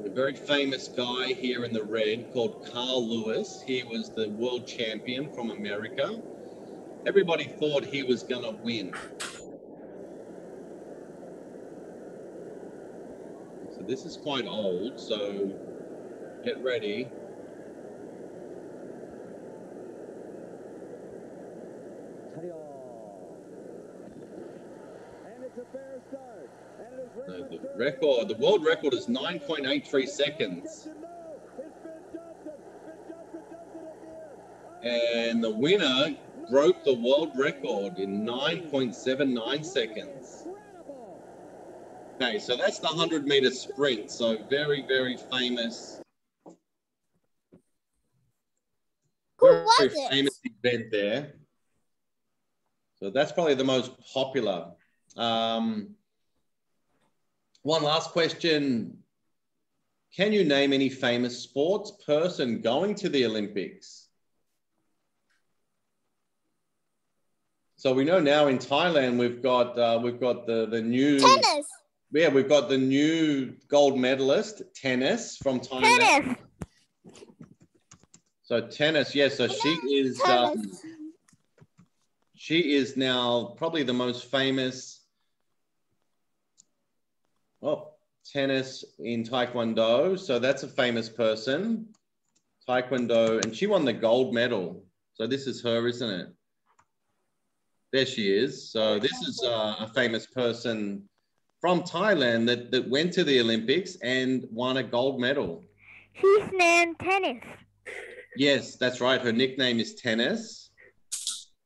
S1: A very famous guy here in the red called Carl Lewis. He was the world champion from America. Everybody thought he was going to win. So this is quite old, so get ready. So the record, the world record is 9.83 seconds. And the winner broke the world record in 9.79 seconds. Okay, so that's the 100 meter sprint. So very, very famous.
S2: Who
S1: very famous event there. So that's probably the most popular. Um, one last question. Can you name any famous sports person going to the Olympics? So we know now in Thailand we've got uh, we've got the the new
S2: Tennis.
S1: yeah we've got the new gold medalist tennis from Thailand.
S3: Tennis.
S1: So tennis, yes. So she is um, she is now probably the most famous. Oh, tennis in Taekwondo. So that's a famous person. Taekwondo, and she won the gold medal. So this is her, isn't it? There she is. So this is uh, a famous person from Thailand that, that went to the Olympics and won a gold medal.
S3: She's named Tennis.
S1: Yes, that's right. Her nickname is Tennis.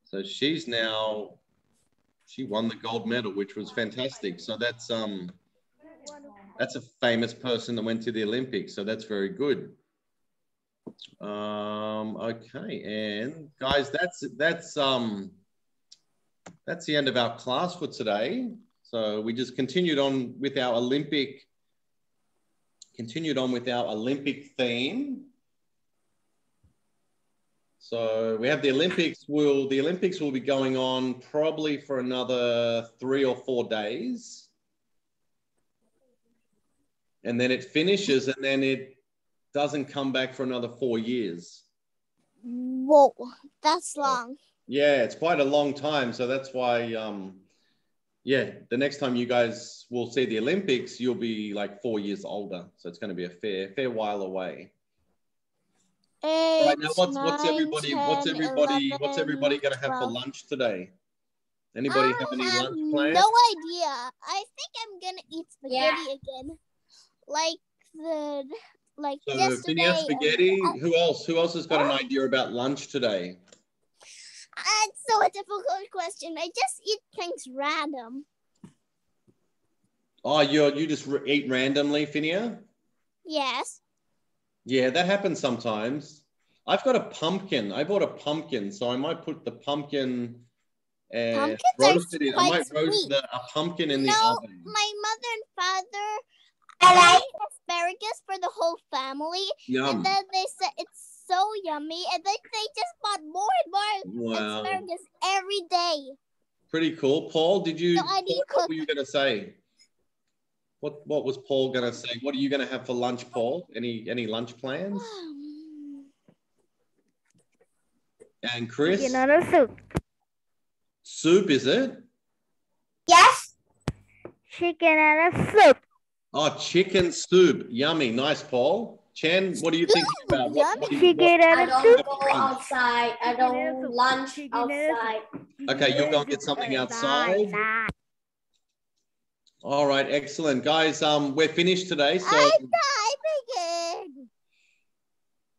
S1: So she's now she won the gold medal, which was fantastic. So that's um that's a famous person that went to the Olympics. So that's very good. Um, okay, and guys, that's that's um that's the end of our class for today. So we just continued on with our Olympic continued on with our Olympic theme. So we have the Olympics. Will the Olympics will be going on probably for another three or four days, and then it finishes, and then it doesn't come back for another four years.
S2: Whoa, that's long.
S1: Yeah, it's quite a long time. So that's why, um, yeah, the next time you guys will see the Olympics, you'll be like four years older. So it's going to be a fair, fair while away.
S2: Eight,
S1: Right now, what's what's
S2: nine,
S1: everybody what's
S2: 10,
S1: everybody what's everybody gonna have for lunch today? Anybody
S2: I
S1: have any
S2: have
S1: lunch plans?
S2: No idea. I think I'm gonna eat spaghetti again, like the like
S1: So
S2: yesterday.
S1: Spaghetti. Who else? Who else has got an idea about lunch today?
S2: Uh, it's so a difficult question. I just eat things random.
S1: Oh, you you just eat randomly, Phineas?
S2: Yes.
S1: Yeah, that happens sometimes. I've got a pumpkin. I bought a pumpkin, so I might put the pumpkin
S2: uh, and
S1: roasted it in. I might roast the, a pumpkin in the
S2: No,
S1: oven.
S2: my mother and father I like asparagus for the whole family,
S1: Yum.
S2: and then they said it's so yummy, and then they just bought more and more
S1: Wow.
S2: asparagus every day.
S1: Pretty cool. Paul, did you
S2: No, I
S1: Paul, what
S2: cook.
S1: were you gonna say? What what was Paul gonna <sighs> say? What are you gonna have for lunch, Paul? Any any lunch plans? Um, and Chris?
S3: Chicken noodle soup.
S1: Soup, is it?
S2: Yes.
S3: Chicken noodle soup.
S1: Oh, chicken soup. Yummy. Nice, Paul. Chen, what are you thinking about? What, what do you-
S3: Chicken
S4: I don't
S3: soup.
S4: go outside. I don't lunch outside.
S1: Okay, you're going to get something outside? All right, excellent. Guys, um, we're finished today. So
S2: I typing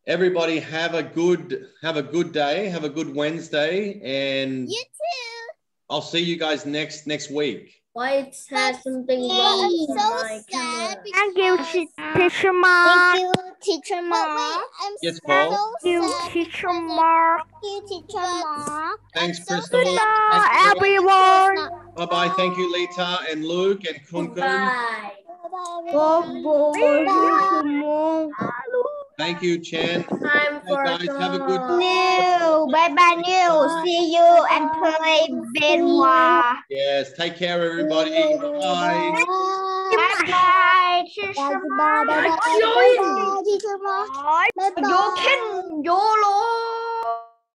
S1: everybody have a good have a good day, have a good Wednesday, and
S2: You too.
S1: I'll see you guys next next week.
S4: Why it has something
S2: Yeah,
S4: wrong
S2: I'm
S4: with
S2: so
S4: my
S2: sad
S4: camera?
S3: Thank you, Teacher Mom.
S2: Thank you,
S8: teacher Mark. I'm
S1: Yes,
S8: so
S1: Paul?
S3: You
S8: sad
S3: teacher
S8: because of
S3: Mark.
S8: you, teacher Mark.
S1: Thanks,
S8: I'm so
S1: Crystal.
S8: sad
S3: Bye,
S8: because
S3: everyone.
S1: Bye bye. Thank you, Lita and Luke and Kun Kun.
S4: Bye.
S8: Bye.
S1: Thank you, Chen.
S4: Time for
S1: guys, have a good-
S4: tomorrow.
S8: New, bye bye, new. See you and play Benoit.
S1: Yes. Take care, everybody. Bye.
S8: Bye bye, teacher Mark.
S4: Bye, Joy.
S8: Bye, teacher Mark. Bye
S4: You
S8: bye.
S4: can YOLO